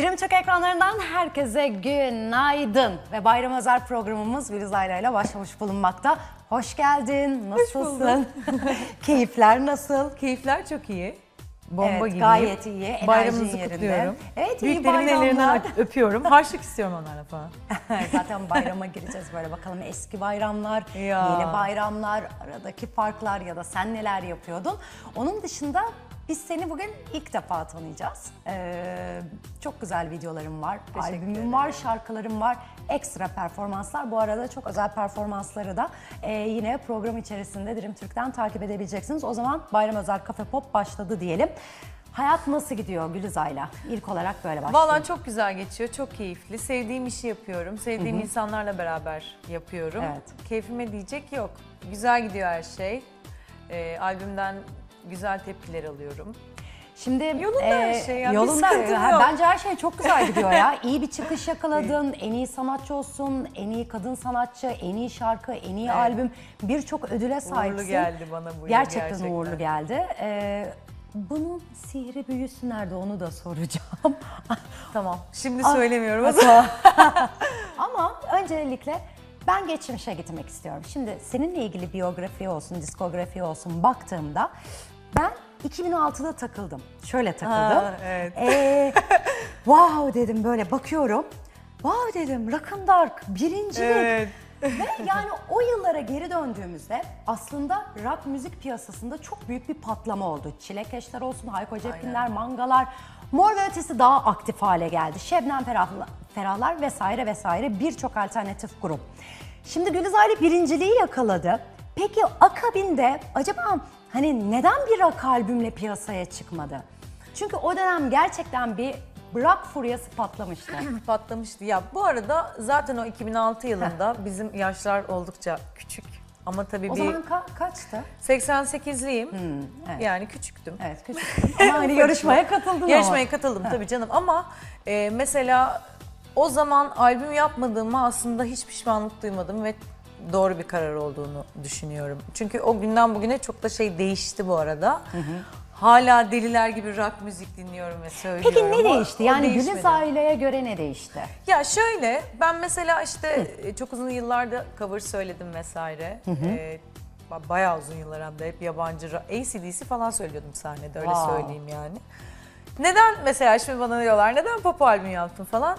Dirim Çok ekranlarından herkese günaydın. Ve bayram özel programımız Gülüz Ayla ile başlamış bulunmakta. Hoş geldin, nasılsın? Keyifler nasıl? Keyifler çok iyi. Bomba Evet, gibi. gayet iyi, enerjin Bayramınızı yerinde. kutluyorum. Evet, iyi Büyüklerimin ellerinden öp- öpüyorum. Harçlık istiyorum onlara falan. Zaten bayrama gireceğiz böyle bakalım eski bayramlar, Ya. yeni bayramlar, aradaki farklar ya da sen neler yapıyordun. Onun dışında biz seni bugün ilk defa tanıyacağız. Ee, çok güzel videolarım var, Teşekkür albümüm ederim. var, şarkılarım var, ekstra performanslar. Bu arada çok özel performansları da e, yine program içerisinde Dirim Türk'ten takip edebileceksiniz. O zaman bayram özel kafe pop başladı diyelim. Hayat nasıl gidiyor Gülizay'la? İlk olarak böyle başlayalım. Vallahi çok güzel geçiyor, çok keyifli. Sevdiğim işi yapıyorum, sevdiğim insanlarla beraber yapıyorum. Evet. Keyfime diyecek yok. Güzel gidiyor her şey. Ee, albümden güzel tepkiler alıyorum. Şimdi Yolunda her şey ya, bir Yolunda. sıkıntım Ha, yok. Bence her şey çok güzel gidiyor ya. İyi bir çıkış yakaladın. En iyi sanatçı olsun, en iyi kadın sanatçı, en iyi şarkı, en iyi albüm. Birçok ödüle sahipsin. Uğurlu geldi bana bu yıl Gerçekten, gerçekten. uğurlu geldi. Ee, bunun sihri büyüsü nerede onu da soracağım. Tamam, şimdi Ah. söylemiyorum o zaman. Ama öncelikle ben geçmişe gitmek istiyorum. Şimdi seninle ilgili biyografi olsun, diskografi olsun baktığımda ben 2006'da takıldım. Şöyle takıldım. Ha, evet. Ee, wow dedim böyle bakıyorum. Wow dedim Rock and Dark birincilik. Evet. Ve yani o yıllara geri döndüğümüzde aslında rock müzik piyasasında çok büyük bir patlama oldu. Çilekeşler olsun, Hayko Cepkinler, Mangalar, Mor ve Ötesi daha aktif hale geldi. Şebnem Ferahla- Ferahlar vesaire vesaire birçok alternatif grup. Şimdi Gülizar'ı birinciliği yakaladı. Peki akabinde acaba hani neden bir rock albümle piyasaya çıkmadı? Çünkü o dönem gerçekten bir rock furyası patlamıştı. patlamıştı. Ya bu arada zaten o 2006 yılında bizim yaşlar oldukça küçük. Ama tabii o bir zaman ka- kaçtı? 88'liyim. evet. Yani küçüktüm. Evet küçük. Ama hani yarışmaya katıldın ama. Yarışmaya katıldım tabii canım ama e, mesela o zaman albüm yapmadığıma aslında hiç pişmanlık duymadım ve doğru bir karar olduğunu düşünüyorum. Çünkü o günden bugüne çok da şey değişti bu arada. Hala deliler gibi rock müzik dinliyorum ve söylüyorum. Peki ne O- değişti? o Yani değişmedi. Güliz Aile'ye göre ne değişti? Ya şöyle ben mesela işte e, çok uzun yıllarda cover söyledim vesaire. E, ba- bayağı uzun yıllar hem de hep yabancı ACDC falan söylüyordum sahnede öyle Wow. söyleyeyim yani. Neden mesela şimdi bana diyorlar neden pop albüm yaptın falan.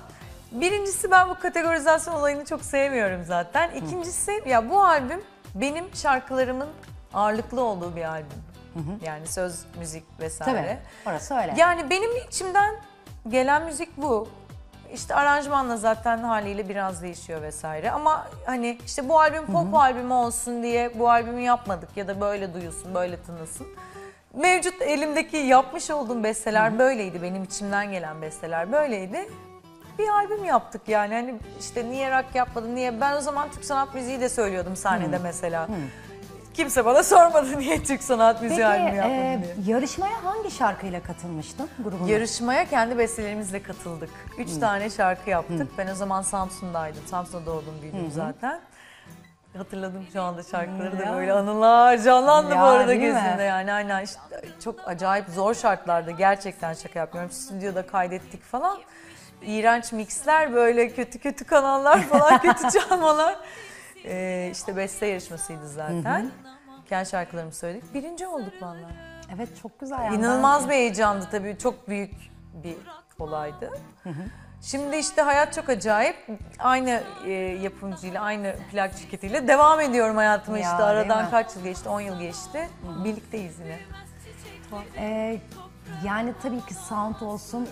Birincisi ben bu kategorizasyon olayını çok sevmiyorum zaten. İkincisi ya bu albüm benim şarkılarımın ağırlıklı olduğu bir albüm. Yani söz, müzik vesaire. Tabii. Orası öyle. Yani benim içimden gelen müzik bu. İşte aranjmanla zaten haliyle biraz değişiyor vesaire. Ama hani işte bu albüm pop albümü olsun diye bu albümü yapmadık ya da böyle duyulsun, böyle tınlasın. Mevcut elimdeki yapmış olduğum besteler böyleydi. Benim içimden gelen besteler böyleydi. Bir albüm yaptık yani. Hani işte niye rock yapmadın, niye? Ben o zaman Türk sanat müziği de söylüyordum sahnede mesela. Kimse bana sormadı niye Türk sanat müziği Peki albümü yapmadın e, diye. yarışmaya hangi şarkıyla katılmıştın grubuna? Yarışmaya kendi bestelerimizle katıldık. Üç tane şarkı yaptık. Ben o zaman Samsun'daydım. Samsun'da doğdum büyüdüm zaten. Hatırladım şu anda şarkıları da Ya. böyle anılar canlandı Ya, bu arada değil mi? gözümde yani aynen işte çok acayip zor şartlarda gerçekten şaka yapmıyorum stüdyoda kaydettik falan İğrenç mixler böyle kötü kötü kanallar falan kötü çalmalar ee, işte beste yarışmasıydı zaten kendi şarkılarımı söyledik birinci olduk vallahi. Evet çok güzel. yani. İnanılmaz bir heyecandı tabii. Çok büyük bir olaydı. Şimdi işte hayat çok acayip. Aynı e, yapımcıyla, aynı plak şirketiyle devam ediyorum hayatıma Ya, işte. Aradan kaç yıl geçti? 10 yıl geçti. Birlikteyiz yine. E, yani tabii ki sound olsun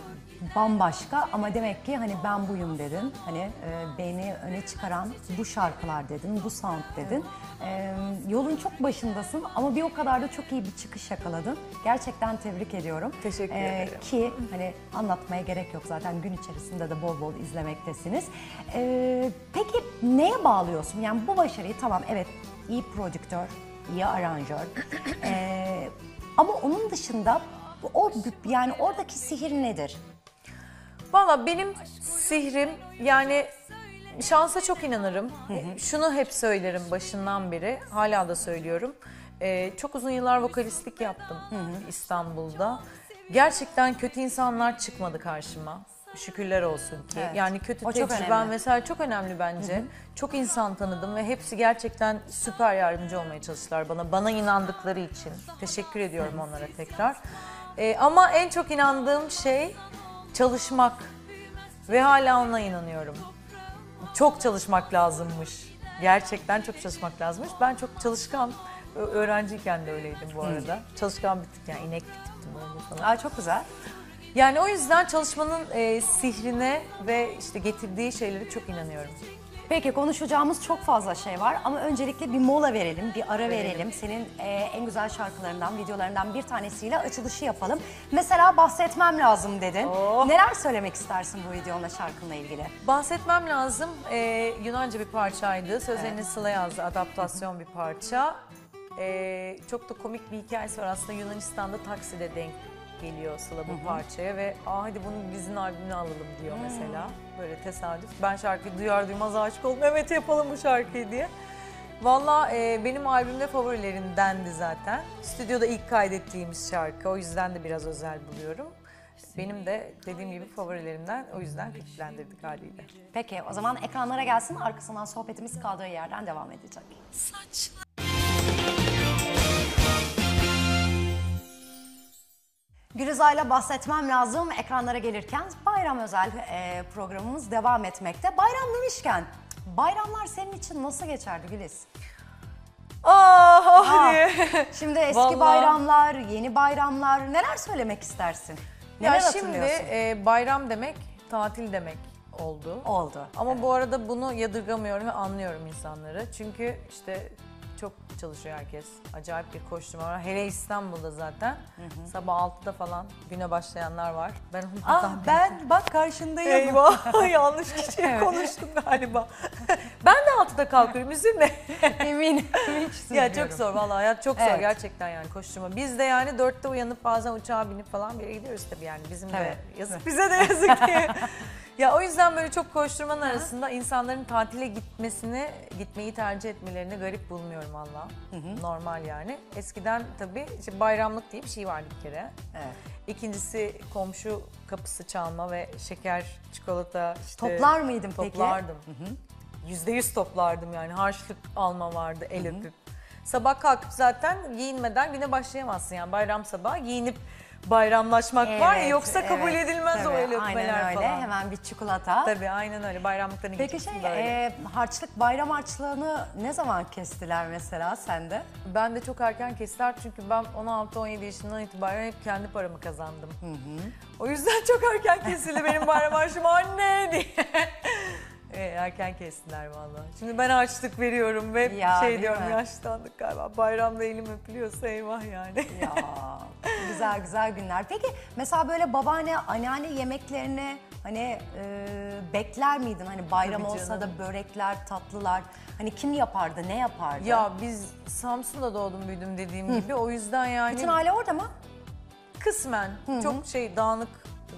bambaşka ama demek ki hani ben buyum dedin. Hani e, beni öne çıkaran bu şarkılar dedin, bu sound dedin. E, yolun çok başındasın ama bir o kadar da çok iyi bir çıkış yakaladın. Gerçekten tebrik ediyorum. Teşekkür E, ederim. Ki hani anlatmaya gerek yok zaten gün içerisinde de bol bol izlemektesiniz. E, peki neye bağlıyorsun? Yani bu başarıyı tamam evet iyi prodüktör, iyi aranjör. E, ama onun dışında o yani oradaki sihir nedir? Valla benim sihrim yani şansa çok inanırım. Şunu hep söylerim başından beri. Hala da söylüyorum. Ee, çok uzun yıllar vokalistlik yaptım İstanbul'da. Gerçekten kötü insanlar çıkmadı karşıma. Şükürler olsun ki. Evet. Yani kötü O çok tecrüben önemli. vesaire çok önemli bence. Çok insan tanıdım ve hepsi gerçekten süper yardımcı olmaya çalıştılar bana. Bana inandıkları için. Teşekkür ediyorum onlara tekrar. Ee, ama en çok inandığım şey çalışmak. Ve hala ona inanıyorum. Çok çalışmak lazımmış. Gerçekten çok çalışmak lazımmış. Ben çok çalışkan, öğrenciyken de öyleydim bu arada. Çalışkan bir tip yani inek bir tiptim öyle falan. Aa, çok güzel. Yani o yüzden çalışmanın e, sihrine ve işte getirdiği şeylere çok inanıyorum. Peki konuşacağımız çok fazla şey var ama öncelikle bir mola verelim, bir ara verelim. Verelim. Senin e, en güzel şarkılarından, videolarından bir tanesiyle açılışı yapalım. Mesela bahsetmem lazım dedin. Oh. Neler söylemek istersin bu videonla şarkınla ilgili? Bahsetmem lazım. E, Yunanca bir parçaydı. Sözlerini Sıla yazdı. Adaptasyon bir parça. E, çok da komik bir hikayesi var. Aslında Yunanistan'da takside denk geliyor Sıla bu parçaya ve Aa, hadi bunun bizim albümünü alalım diyor mesela. Böyle tesadüf. Ben şarkıyı duyar duymaz aşık oldum. Evet yapalım bu şarkıyı diye. Valla e, benim albümde favorilerindendi zaten. Stüdyoda ilk kaydettiğimiz şarkı. O yüzden de biraz özel buluyorum. Benim de dediğim gibi favorilerimden o yüzden kliplendirdik haliyle. Peki o zaman ekranlara gelsin arkasından sohbetimiz kaldığı yerden devam edecek. Gülizar'la bahsetmem lazım. Ekranlara gelirken bayram özel e, programımız devam etmekte. Bayram demişken bayramlar senin için nasıl geçerdi Güliz? Ah, ah Ah, diye. Şimdi eski Vallahi. bayramlar, yeni bayramlar neler söylemek istersin? Neler Ya şimdi hatırlıyorsun? e, bayram demek tatil demek oldu. Oldu. Ama bu arada bunu yadırgamıyorum ve anlıyorum insanları. Çünkü işte çok çalışıyor herkes. Acayip bir koşturma var. Hele İstanbul'da zaten. Sabah 6'da falan güne başlayanlar var. Ben Ah ben bak karşındayım. Eyvah yanlış kişiye konuştum galiba. ben de 6'da kalkıyorum üzülme. Eminim. Hiç ya çok zor vallahi hayat çok zor Evet. gerçekten yani koşturma. Biz de yani 4'te uyanıp bazen uçağa binip falan bir yere gidiyoruz tabii yani bizim de Evet. yazık bize de yazık ki. Ya o yüzden böyle çok koşturmanın arasında insanların tatile gitmesini, gitmeyi tercih etmelerini garip bulmuyorum valla. Normal yani. Eskiden tabii işte bayramlık diye bir şey vardı bir kere. Evet. İkincisi komşu kapısı çalma ve şeker, çikolata işte Toplar mıydın peki? Toplardım. Yüzde yüz toplardım yani harçlık alma vardı el öpüp. Sabah kalkıp zaten giyinmeden güne başlayamazsın yani bayram sabahı giyinip bayramlaşmak var ya Evet, yoksa kabul evet. edilmez o Tabii, el öpmeler Aynen öyle. falan. Hemen bir çikolata. Tabii aynen öyle bayramlıklarını Peki şey, böyle. e, harçlık, bayram harçlığını ne zaman kestiler mesela sende? Ben de çok erken kestiler çünkü ben 16-17 yaşından itibaren hep kendi paramı kazandım. O yüzden çok erken kesildi benim bayram harçlığım anne diye. E, erken kestiler vallahi. Şimdi ben harçlık veriyorum ve Ya, şey değil diyorum mi? yaşlandık galiba. Bayramda elim öpülüyorsa eyvah yani. Ya güzel güzel günler. Peki mesela böyle babaanne, anneanne yemeklerini hani e, bekler miydin? Hani bayram Tabii olsa canım. da börekler, tatlılar. Hani kim yapardı, ne yapardı? ya biz Samsun'da doğdum büyüdüm dediğim gibi. O yüzden yani Bütün aile orada mı? kısmen çok şey dağınık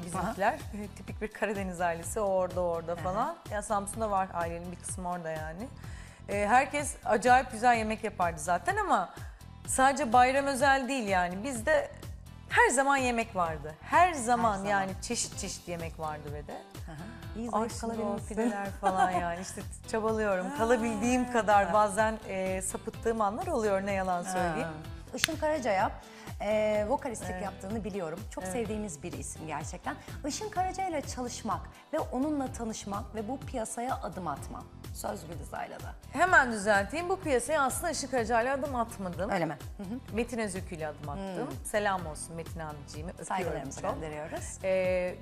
bizimkiler. Tipik bir Karadeniz ailesi o orada orada falan. Ya Samsun'da var ailenin bir kısmı orada yani. Ee, herkes acayip güzel yemek yapardı zaten ama sadece bayram özel değil yani. Bizde her zaman yemek vardı. Her zaman, zaman. yani çeşit çeşit yemek vardı ve de. İyi Ay zayıf şimdi o kalabilmişsin. pideler falan yani işte çabalıyorum. Kalabildiğim kadar bazen e, sapıttığım anlar oluyor ne yalan söyleyeyim. Işın Karaca'ya e, vokalistlik yaptığını biliyorum. Çok sevdiğimiz bir isim gerçekten. Işın Karaca ile çalışmak ve onunla tanışmak ve bu piyasaya adım atmak. Söz Gülizar'la da. Hemen düzelteyim. Bu piyasaya aslında Işık Hacı'yla adım atmadım. Öyle mi? Metin Özükü ile adım attım. Selam olsun Metin abiciğimi. Saygılarımızı gönderiyoruz. Ee,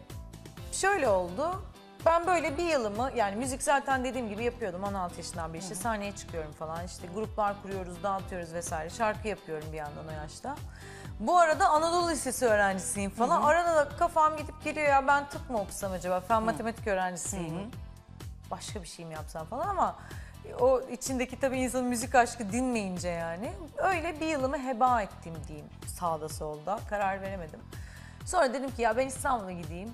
şöyle oldu. Ben böyle bir yılımı yani müzik zaten dediğim gibi yapıyordum 16 yaşından beri işte sahneye çıkıyorum falan işte gruplar kuruyoruz dağıtıyoruz vesaire şarkı yapıyorum bir yandan o yaşta. Bu arada Anadolu Lisesi öğrencisiyim falan. Arada da kafam gidip geliyor ya ben tıp mı okusam acaba? Fen matematik öğrencisiyim. Başka bir şey mi yapsam falan ama o içindeki tabii insanın müzik aşkı dinmeyince yani öyle bir yılımı heba ettim diyeyim sağda solda karar veremedim. Sonra dedim ki ya ben İstanbul'a gideyim.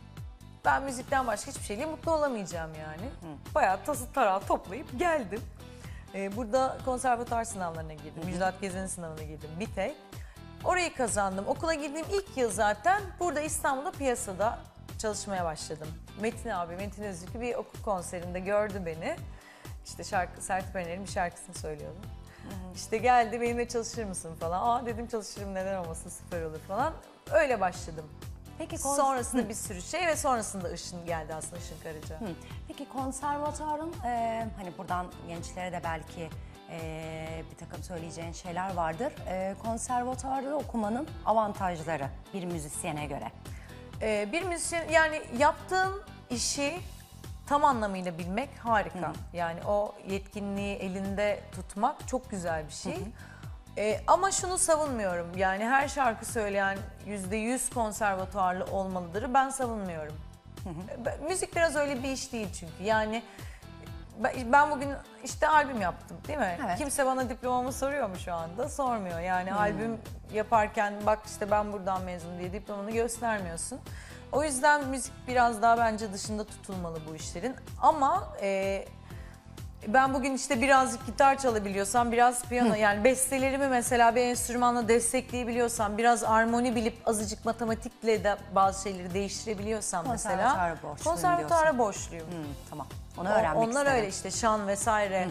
Ben müzikten başka hiçbir şeyle mutlu olamayacağım yani. Bayağı tası tarağı toplayıp geldim. Ee, burada konservatuar sınavlarına girdim. Müjdat Gezen'in sınavına girdim bir tek. Orayı kazandım. Okula girdiğim ilk yıl zaten burada İstanbul'da piyasada çalışmaya başladım. Metin abi, Metin Öztürk bir okul konserinde gördü beni. İşte şarkı, Sertab Erener'in bir şarkısını söylüyordu. İşte geldi benimle çalışır mısın falan. Aa dedim çalışırım neden olmasın süper olur falan. Öyle başladım. Peki kons- Sonrasında bir sürü şey ve sonrasında Işın geldi aslında Işın Karaca. Hı. Peki konservatuarın e, hani buradan gençlere de belki e, bir takım söyleyeceğin şeyler vardır. E, konservatuarda okumanın avantajları bir müzisyene göre. Ee, bir müzisyen yani yaptığın işi tam anlamıyla bilmek harika. Yani o yetkinliği elinde tutmak çok güzel bir şey. Ee, ama şunu savunmuyorum. Yani her şarkı söyleyen yüzde yüz konservatuarlı olmalıdır. Ben savunmuyorum. Ben- Müzik biraz öyle bir iş değil çünkü. Yani ben- ben bugün işte albüm yaptım değil mi? Evet. Kimse bana diplomamı soruyor mu şu anda? Sormuyor. Yani albüm yaparken bak işte ben buradan mezun diye diplomanı göstermiyorsun. O yüzden müzik biraz daha bence dışında tutulmalı bu işlerin. Ama e, ben bugün işte birazcık gitar çalabiliyorsam, biraz piyano yani bestelerimi mesela bir enstrümanla destekleyebiliyorsam, biraz armoni bilip azıcık matematikle de bazı şeyleri değiştirebiliyorsam mesela Konservatuara borçluyum konservatuara borçluyum. Hı, tamam. Onu O- öğrenmek Onlar istedim. öyle işte şan vesaire.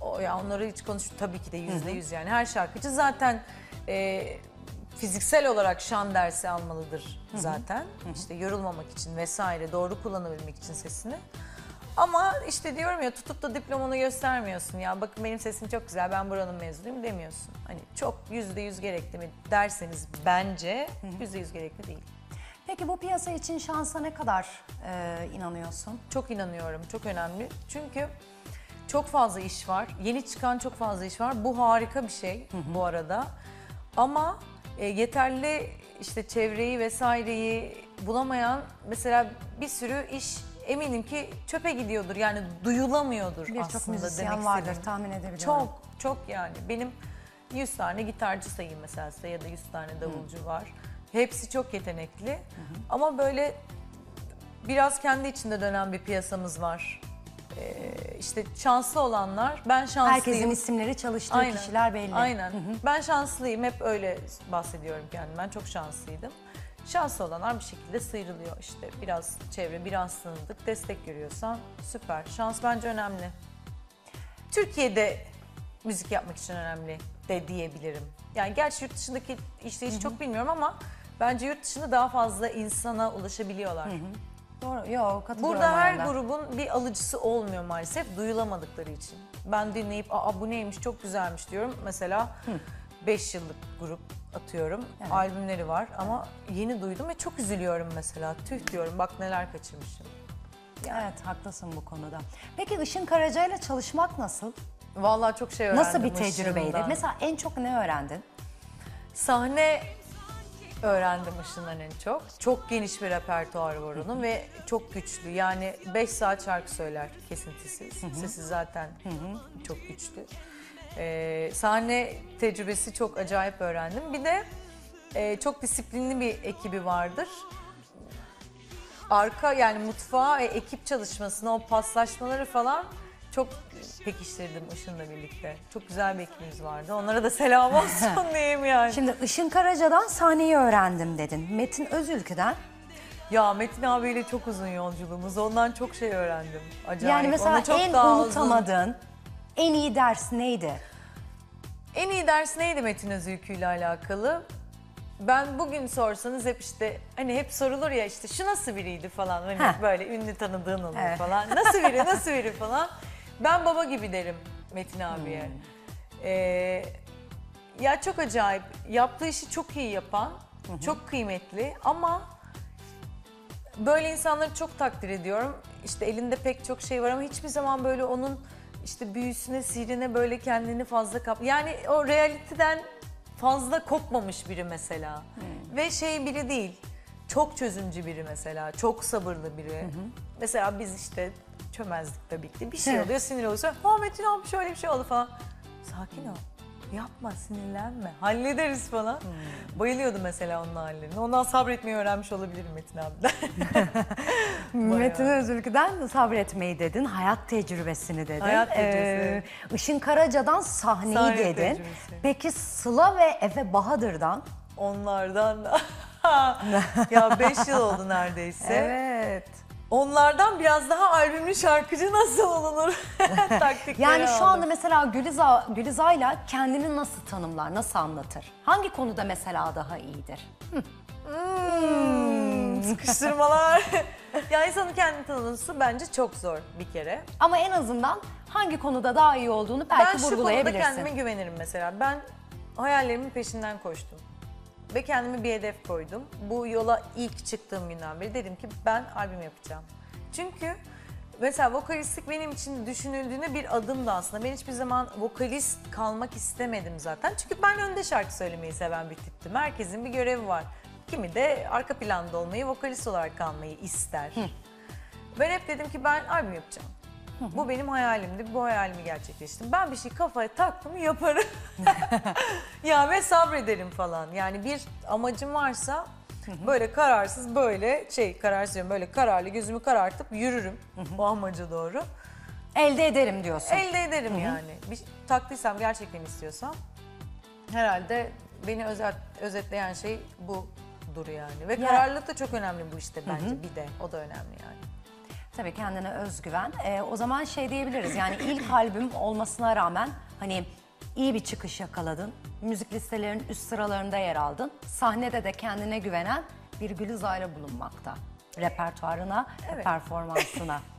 O, ya onları hiç konuş tabii ki de yüzde yüz yani her şarkıcı zaten e, fiziksel olarak şan dersi almalıdır zaten. İşte yorulmamak için vesaire doğru kullanabilmek için sesini. Ama işte diyorum ya tutup da diplomanı göstermiyorsun ya bakın benim sesim çok güzel ben buranın mezunuyum demiyorsun. Hani çok yüzde yüz gerekli mi derseniz bence yüzde yüz gerekli değil. Peki bu piyasa için şansa ne kadar e, inanıyorsun? Çok inanıyorum. Çok önemli. Çünkü çok fazla iş var. Yeni çıkan çok fazla iş var. Bu harika bir şey bu arada. Ama e, yeterli işte çevreyi vesaireyi bulamayan mesela bir sürü iş eminim ki çöpe gidiyordur. Yani duyulamıyordur Birçok aslında müzisyen demek vardır istediğim. tahmin edebiliyorum. Çok çok yani. Benim 100 tane gitarcı sayayım mesela size ya da 100 tane davulcu var. Hepsi çok yetenekli. Ama böyle biraz kendi içinde dönen bir piyasamız var. Ee, işte şanslı olanlar, ben şanslıyım. Herkesin isimleri çalıştığı kişiler belli. Aynen. Ben şanslıyım. Hep öyle bahsediyorum kendimden. Çok şanslıydım. Şanslı olanlar bir şekilde sıyrılıyor. İşte biraz çevre, biraz tanıdık, destek görüyorsan süper. Şans bence önemli. Türkiye'de müzik yapmak için önemli de diyebilirim. Yani gerçi yurt dışındaki işleyişi çok bilmiyorum ama bence yurt dışında daha fazla insana ulaşabiliyorlar. Doğru. Yok katılıyorum. Burada her ona. grubun bir alıcısı olmuyor maalesef duyulamadıkları için. Ben dinleyip aa bu neymiş çok güzelmiş diyorum. Mesela 5 yıllık grup atıyorum. Albümleri var ama yeni duydum ve çok üzülüyorum mesela. Tüh diyorum bak neler kaçırmışım. Evet haklısın bu konuda. Peki Işın Karaca ile çalışmak nasıl? Vallahi çok şey öğrendim. Nasıl bir tecrübeydi? Işın'dan. Mesela en çok ne öğrendin? Sahne öğrendim Işın'dan en çok. Çok geniş bir repertuarı var onun ve çok güçlü. Yani 5 saat şarkı söyler kesintisiz. Sesi zaten çok güçlü. Ee, sahne tecrübesi çok acayip öğrendim. Bir de e, çok disiplinli bir ekibi vardır. Arka yani mutfağa ve ekip çalışmasını, o paslaşmaları falan çok pekiştirdim Işın'la birlikte. Çok güzel bir ekibimiz vardı. Onlara da selam olsun diyeyim yani. Şimdi Işın Karaca'dan sahneyi öğrendim dedin. Metin Özülkü'den. Ya Metin abiyle çok uzun yolculuğumuz. Ondan çok şey öğrendim. Acayip. Yani mesela Ona çok en daha uzun- unutamadığın, en iyi ders neydi? En iyi ders neydi Metin Özülkü ile alakalı? Ben bugün sorsanız hep işte hani hep sorulur ya işte şu nasıl biriydi falan hani Heh. böyle ünlü tanıdığın olur Evet. falan. Nasıl biri nasıl biri falan. Ben baba gibi derim Metin abiye. Hmm. Ee, ya çok acayip. Yaptığı işi çok iyi yapan, çok kıymetli ama böyle insanları çok takdir ediyorum. İşte elinde pek çok şey var ama hiçbir zaman böyle onun işte büyüsüne, sihrine böyle kendini fazla kap... Yani o realiteden fazla kopmamış biri mesela. Ve şey biri değil, çok çözümcü biri mesela, çok sabırlı biri. Mesela biz işte çömezdik tabii ki. Bir şey oluyor, sinir oluyorsa, ha Metin abi şöyle bir şey oldu falan. Sakin ol. Yapma, sinirlenme. Hallederiz falan. Bayılıyordum mesela onun hallerine. Ondan sabretmeyi öğrenmiş olabilirim Metin abiden. Metin Özülkü'den sabretmeyi dedin, hayat tecrübesini dedin. Hayat tecrübesi. Ee, Işın Karaca'dan sahneyi Sahne dedin. tecrübesi. Peki Sıla ve Efe Bahadır'dan Onlardan da ya 5 yıl oldu neredeyse. Evet. Onlardan biraz daha albümlü şarkıcı nasıl olunur? Taktikleri Yani şu anda mesela Güliza, Gülizay'la kendini nasıl tanımlar, nasıl anlatır? Hangi konuda mesela daha iyidir? Hmm, sıkıştırmalar. ya insanın kendini tanıması bence çok zor bir kere. Ama en azından hangi konuda daha iyi olduğunu belki ben şu konuda vurgulayabilirsin. kendime güvenirim mesela. Ben hayallerimin peşinden koştum. Ve kendime bir hedef koydum. Bu yola ilk çıktığım günden beri dedim ki ben albüm yapacağım. Çünkü mesela vokalistlik benim için düşünüldüğünde bir adımdı aslında. Ben hiçbir zaman vokalist kalmak istemedim zaten. Çünkü ben önde şarkı söylemeyi seven bir tiptim. Herkesin bir görevi var. Kimi de arka planda olmayı, vokalist olarak kalmayı ister. Ben hep dedim ki ben albüm yapacağım. Bu benim hayalimdi. Bu hayalimi gerçekleştirdim. Ben bir şey kafaya taktım yaparım. ya ve sabrederim falan. Yani bir amacım varsa böyle kararsız böyle şey kararsız diyorum, böyle kararlı gözümü karartıp yürürüm o amaca doğru. Elde ederim diyorsun. Elde ederim yani. Bir şey taktıysam gerçekten istiyorsam herhalde beni özet, özetleyen şey budur yani. Ve Ya- kararlılık da çok önemli bu işte bence bir de. O da önemli yani. Tabii kendine özgüven. Ee, o zaman şey diyebiliriz yani ilk albüm olmasına rağmen hani iyi bir çıkış yakaladın. Müzik listelerinin üst sıralarında yer aldın. Sahnede de kendine güvenen bir Gülizar'la bulunmakta. Repertuarına, Evet. performansına.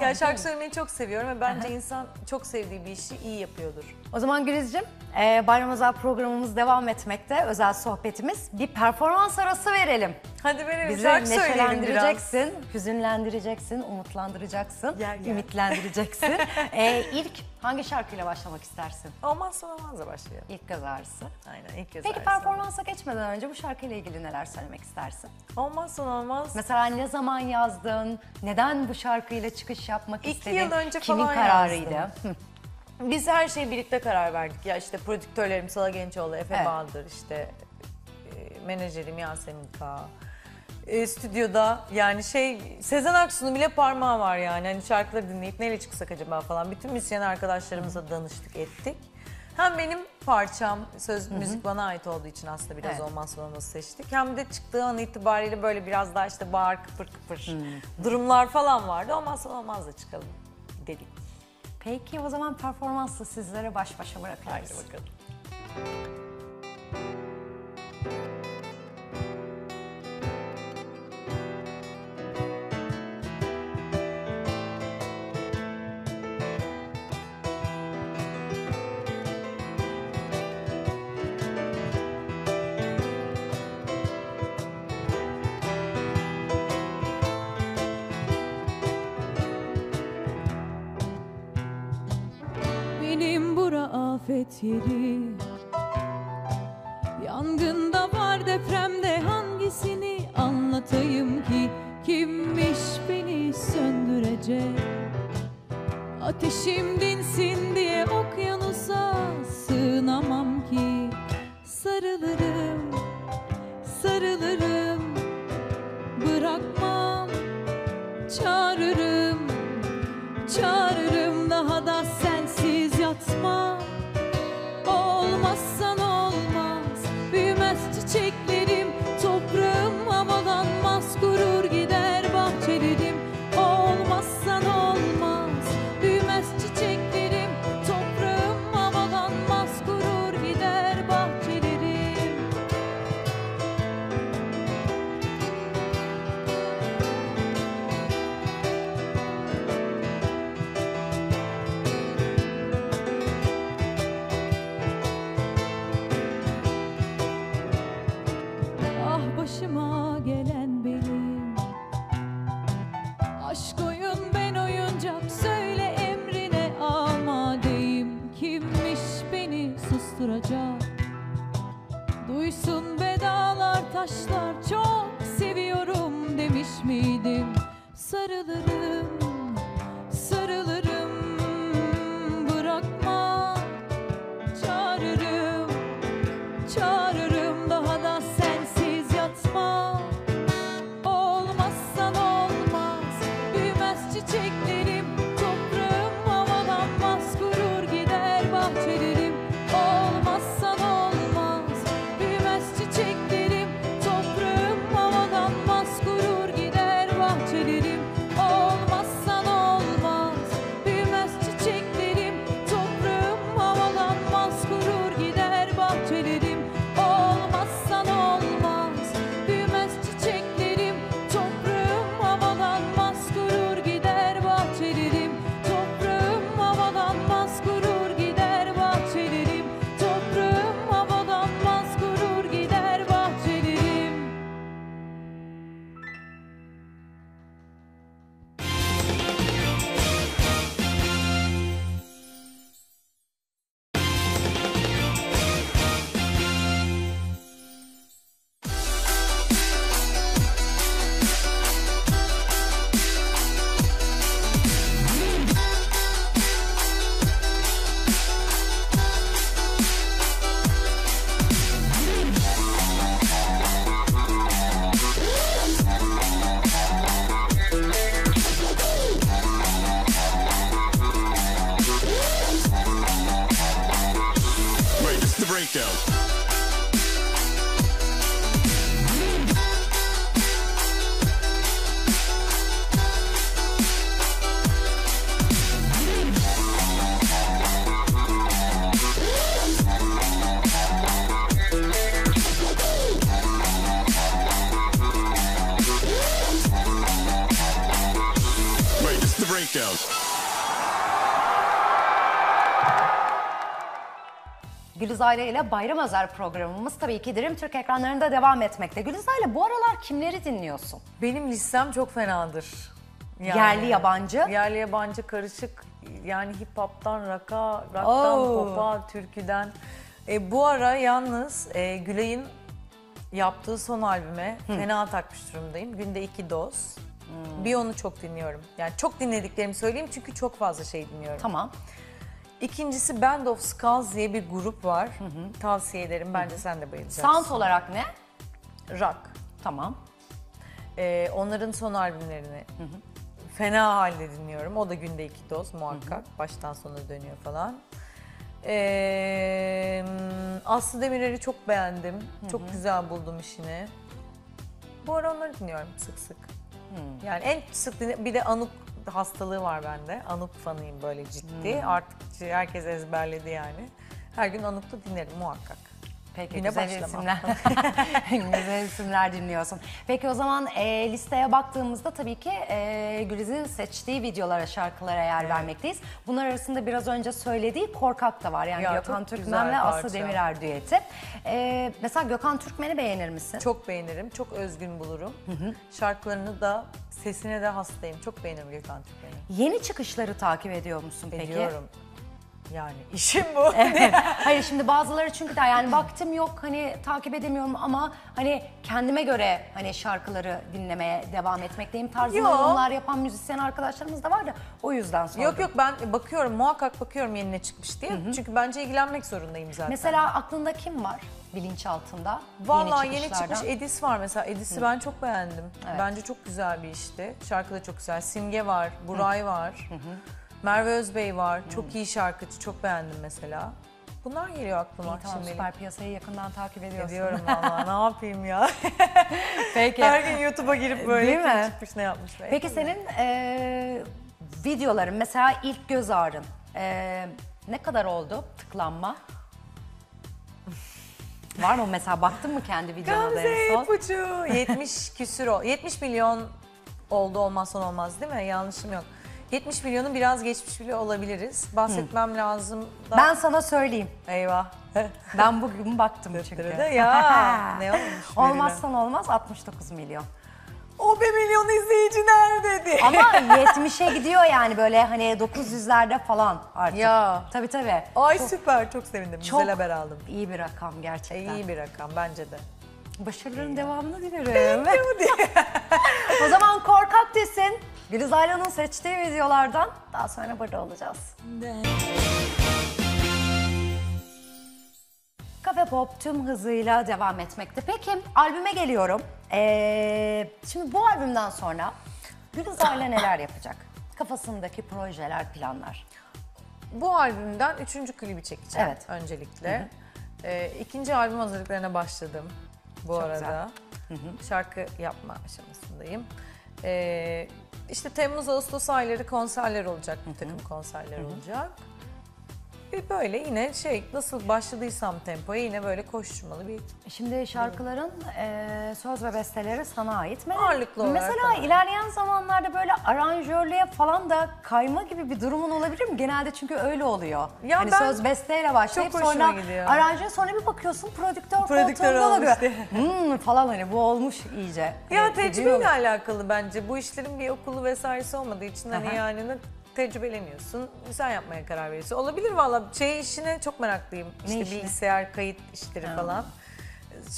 Ya şarkı söylemeyi çok seviyorum ve bence insan çok sevdiği bir işi iyi yapıyordur. O zaman Gülizciğim, e, Bayram Özel programımız devam etmekte. Özel sohbetimiz. Bir performans arası verelim. Hadi verelim Bizi şarkı söyleyelim biraz. hüzünlendireceksin, umutlandıracaksın, Gel, gel. ümitlendireceksin. ee, ilk hangi şarkıyla başlamak istersin? Olmazsa olmazla başlayalım. İlk göz ağrısı. Aynen ilk kez Peki performansa geçmeden önce bu şarkıyla ilgili neler söylemek istersin? Olmazsa olmaz. Mesela ne zaman yazdın? Neden bu şarkıyla çıkış yapmak İki istedin? yıl önce Kimin falan kararıydı? yazdım. Hı. Biz her şeyi birlikte karar verdik. Ya işte prodüktörlerim Sala Gençoğlu, Efe Evet. Bahadır, işte e, menajerim Yasemin K. E, stüdyoda yani şey Sezen Aksu'nun bile parmağı var yani. Hani şarkıları dinleyip neyle çıksak acaba falan. Bütün müzisyen arkadaşlarımıza danıştık ettik. Hem benim parçam, söz müzik bana ait olduğu için aslında biraz Evet. olmazsa olmaz seçtik. Hem de çıktığı an itibariyle böyle biraz daha işte bağır kıpır kıpır durumlar falan vardı. Olmazsa olmaz da çıkalım dedik. Peki o zaman performansla sizlere baş başa bırakıyoruz. Haydi bakalım. Yeri Gülizade ile Bayram Özel programımız tabii ki Dirim Türk ekranlarında devam etmekte. Gülizade bu aralar kimleri dinliyorsun? Benim listem çok fenadır. Yerli, yabancı? Yerli yabancı karışık. Yani hip hop'tan rock'a, rock'tan Oo. pop'a, türküden. E, bu ara yalnız e, Gülay'ın yaptığı son albüme fena takmış durumdayım. Günde iki doz. Bir onu çok dinliyorum. Yani çok dinlediklerimi söyleyeyim çünkü çok fazla şey dinliyorum. Tamam. İkincisi Band of Skulls diye bir grup var. Tavsiye ederim. Bence sen de bayılacaksın. Sound olarak ne? Rock. Tamam. Ee, onların son albümlerini fena halde dinliyorum. O da günde iki doz muhakkak. Baştan sona dönüyor falan. Ee, Aslı Demirer'i çok beğendim. Çok güzel buldum işini. Bu ara onları dinliyorum sık sık. Yani en sık dinle bir de Anup hastalığı var bende. Anup fanıyım böyle ciddi. Artık herkes ezberledi yani. Her gün Anup'ta dinlerim muhakkak. Peki Güne güzel başlama. isimler. güzel isimler dinliyorsun. Peki o zaman e, listeye baktığımızda tabii ki e, Güliz'in seçtiği videolara, şarkılara yer vermekteyiz. Bunlar arasında biraz önce söylediği Korkak da var. Yani Ya, Gökhan Türkmen ve Aslı. Demirer düeti. E, mesela Gökhan Türkmen'i beğenir misin? Çok beğenirim, çok özgün bulurum. Şarkılarını da, sesine de hastayım. Çok beğenirim Gökhan Türkmen'i. Yeni çıkışları takip ediyor musun peki? Ediyorum. Yani işim bu. Evet. Hayır şimdi bazıları çünkü de yani vaktim yok hani takip edemiyorum ama hani kendime göre hani şarkıları dinlemeye devam etmekteyim tarzında Yok. yorumlar yapan müzisyen arkadaşlarımız da var da o yüzden sordum. yok yok ben bakıyorum, muhakkak bakıyorum yeni ne çıkmış diye. Çünkü bence ilgilenmek zorundayım zaten. Mesela aklında kim var bilinçaltında? Vallahi yeni, çıkışlardan? çıkmış Edis var mesela. Edis'i ben çok beğendim. Evet. Bence çok güzel bir işti. Şarkı da çok güzel. Simge var, Buray var. Merve Özbey var. Çok iyi şarkıcı. Çok beğendim mesela. Bunlar geliyor aklıma İyi, tamam şimdilik. süper piyasayı yakından takip ediyorsun. Ediyorum valla ne yapayım ya. Peki. Her gün YouTube'a girip böyle Değil kim mi? çıkmış ne yapmış. be. Peki senin eee, videoların mesela ilk göz ağrın eee, ne kadar oldu tıklanma? Var mı mesela baktın mı kendi videolarına Gamze en son? ipucu. 70 küsür o. 70 milyon oldu olmazsan olmaz değil mi? Yanlışım yok. 70 milyonu biraz geçmiş bile olabiliriz. Bahsetmem lazım da. Ben sana söyleyeyim. Eyvah. Ben bugün baktım çünkü. ya ne olmuş? Olmazsan olmaz 69 milyon. O bir milyon izleyici nerede? Ama 70'e gidiyor yani böyle hani 900'lerde falan artık. Ya. Tabii tabii. Ay Çok- süper çok sevindim. çok Güzel haber aldım. iyi bir rakam gerçekten. iyi bir rakam bence de. Başarıların devamını dilerim. o zaman korkak desin. Gülüz Aylan'ın seçtiği videolardan daha sonra burada olacağız. Kafe Pop tüm hızıyla devam etmekte. Peki albüme geliyorum. Ee, şimdi bu albümden sonra Gülüz Ayla neler yapacak? Kafasındaki projeler, planlar. Bu albümden üçüncü klibi çekeceğim Evet. öncelikle. Ee, ikinci albüm hazırlıklarına başladım bu Çok arada. Şarkı yapma aşamasındayım. Ee, işte Temmuz Ağustos ayları konserler olacak, bir takım konserler olacak. Bir böyle yine şey nasıl başladıysam tempoya yine böyle koşturmalı bir Şimdi şarkıların eee, söz ve besteleri sana ait mi? Ağırlıklı olarak Mesela bana ilerleyen zamanlarda böyle aranjörlüğe falan da kayma gibi bir durumun olabilir mi? Genelde çünkü öyle oluyor. Ya hani ben- söz besteyle başlayıp Çok hoşuma sonra gidiyor. aranjör sonra bir bakıyorsun prodüktör, Prodüktör koltuğunda olmuş oluyor. diye. Hmm, falan hani bu olmuş iyice. Ya gidiyor. tecrübeyle alakalı bence. Bu işlerin bir okulu vesairesi olmadığı için Aha. hani yani ne- tecrübeleniyorsun. Sen yapmaya karar veriyorsun. Olabilir valla. Şey işine çok meraklıyım. İşte işine? bilgisayar kayıt işleri falan.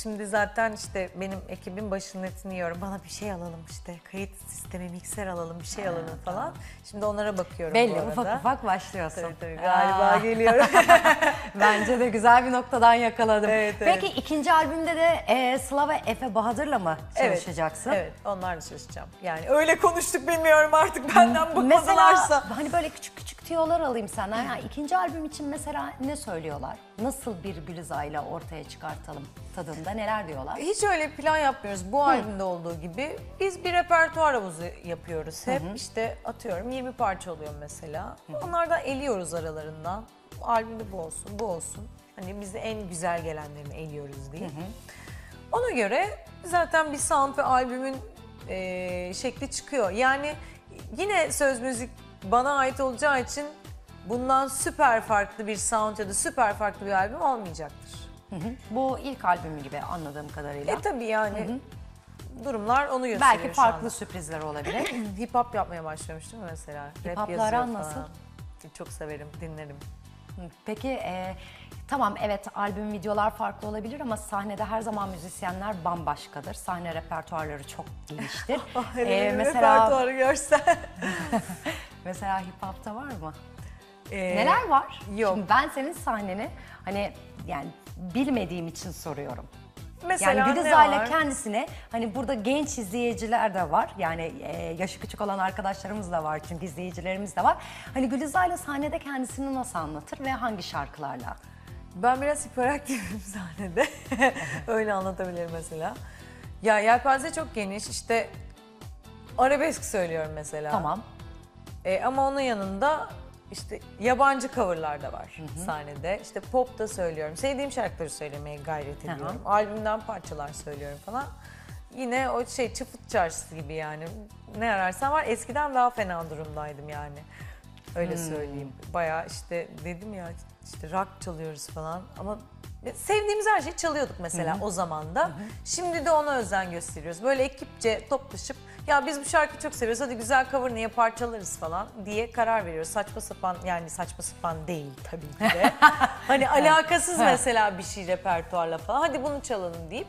Şimdi zaten işte benim ekibim başının etini yiyorum. Bana bir şey alalım işte. Kayıt sistemi, mikser alalım, bir şey alalım falan. Şimdi onlara bakıyorum bu Belli arada. ufak ufak başlıyorsun. Tabii tabii galiba Aa, geliyorum. Bence de güzel bir noktadan yakaladım. Evet, evet. Peki ikinci albümde de eee Sıla ve Efe Bahadır'la mı çalışacaksın? Evet, evet onlarla çalışacağım. Yani öyle konuştuk bilmiyorum artık benden Mesela bıkmadılarsa. hani böyle küçük küçük tiyolar alayım senden. Yani ikinci albüm için mesela ne söylüyorlar? Nasıl bir Gülizay'la ortaya çıkartalım tadında neler diyorlar? Hiç öyle plan yapmıyoruz. Bu albümde olduğu gibi biz bir repertuar havuzu yapıyoruz. Hep işte atıyorum 20 parça oluyor mesela. Onlardan eliyoruz aralarından. Albümde bu olsun, bu olsun. Hani bize en güzel gelenlerini eliyoruz diye. Ona göre zaten bir sound ve albümün e, şekli çıkıyor. Yani yine söz müzik bana ait olacağı için bundan süper farklı bir sound ya da süper farklı bir albüm olmayacaktır. Bu ilk albümü gibi anladığım kadarıyla. E tabii yani durumlar onu gösteriyor Belki farklı sürprizler olabilir. Hip hop yapmaya başlamış değil mi mesela? Rap hop'la yazıyor aran falan. nasıl? Çok severim, dinlerim. Peki e, tamam evet albüm videolar farklı olabilir ama sahnede her zaman müzisyenler bambaşkadır. Sahne repertuarları çok geniştir. E, mesela Repertuarı görsen. mesela hip hop'ta var mı? Ee, Neler var? yok. Şimdi ben senin sahneni hani yani bilmediğim için soruyorum. Mesela Yani var? kendisine hani burada genç izleyiciler de var. Yani e, yaşı küçük olan arkadaşlarımız da var çünkü izleyicilerimiz de var. Hani Gülizar'la sahnede kendisini nasıl anlatır ve hangi şarkılarla? Ben biraz hiperaktifim sahnede. Öyle anlatabilirim mesela. Ya yelpaze çok geniş. İşte arabesk söylüyorum mesela. Tamam. E, ama onun yanında işte yabancı coverlar da var sahnede. İşte pop da söylüyorum. Sevdiğim şarkıları söylemeye gayret Hı hı. ediyorum. Albümden parçalar söylüyorum falan. Yine o şey çıfıt çarşısı gibi yani. Ne ararsan var. Eskiden daha fena durumdaydım yani. Öyle söyleyeyim. Bayağı işte dedim ya işte rock çalıyoruz falan ama sevdiğimiz her şeyi çalıyorduk mesela o zaman da. Şimdi de ona özen gösteriyoruz. Böyle ekipçe toplaşıp ya biz bu şarkıyı çok seviyoruz hadi güzel cover niye parçalarız falan diye karar veriyoruz. Saçma sapan yani saçma sapan değil tabii ki de. hani alakasız mesela bir şey repertuarla falan hadi bunu çalalım deyip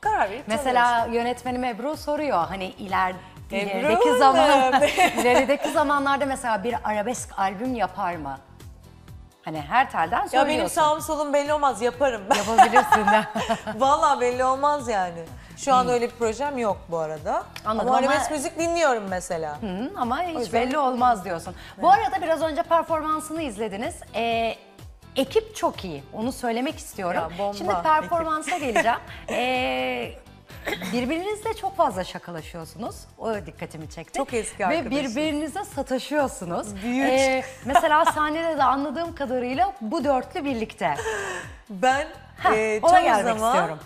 karar verip çalıyoruz. Mesela yönetmenim Ebru soruyor hani iler, Ebru ilerideki zaman ilerideki zamanlarda mesela bir arabesk albüm yapar mı? Hani her telden Ya söylüyorsun. benim sağım solum belli olmaz yaparım ben. Yapabilirsin de. Vallahi belli olmaz yani. Şu an öyle bir projem yok bu arada. Anladım ama ama- arabesk müzik dinliyorum mesela. Hı, ama hiç yüzden- belli olmaz diyorsun. Bu arada biraz önce performansını izlediniz. Ee, ekip çok iyi. Onu söylemek istiyorum. Ya, bomba Şimdi performansa geleceğim. Ee, birbirinizle çok fazla şakalaşıyorsunuz. O dikkatimi çekti. Çok eski Ve arkadaşız. birbirinize sataşıyorsunuz. Büyük. Ee, mesela sahnede de anladığım kadarıyla bu dörtlü birlikte. Ben Heh, e, ona çoğu gelmek zaman istiyorum.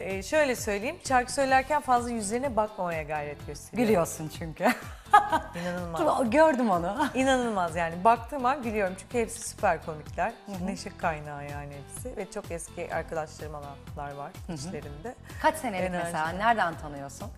E, şöyle söyleyeyim şarkı söylerken fazla yüzlerine bakmamaya gayret gösteriyorum. Gülüyorsun çünkü. İnanılmaz. Gördüm onu. İnanılmaz yani baktığım an gülüyorum çünkü hepsi süper komikler. Neşe kaynağı yani hepsi ve çok eski arkadaşlarım olanlar var içlerinde. Kaç senelik Enerji. mesela? Nereden tanıyorsun?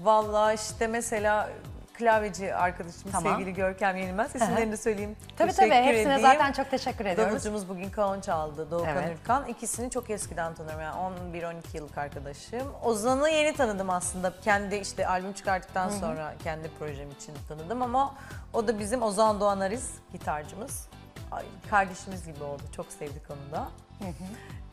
Vallahi işte mesela klavyeci arkadaşım Tamam. sevgili Görkem Yenilmez. İsimlerini de söyleyeyim. Tabii Teşekkür tabii hepsine edeyim. zaten çok teşekkür ediyoruz. Davulcumuz bugün kaon çaldı. Doğukan Evet. Ürkan. İkisini çok eskiden tanıyorum. Yani 11-12 yıllık arkadaşım. Ozan'ı yeni tanıdım aslında. Kendi işte albüm çıkarttıktan sonra kendi projem için tanıdım ama o da bizim Ozan Doğan Ariz gitarcımız. Ay, kardeşimiz gibi oldu. Çok sevdik onu da.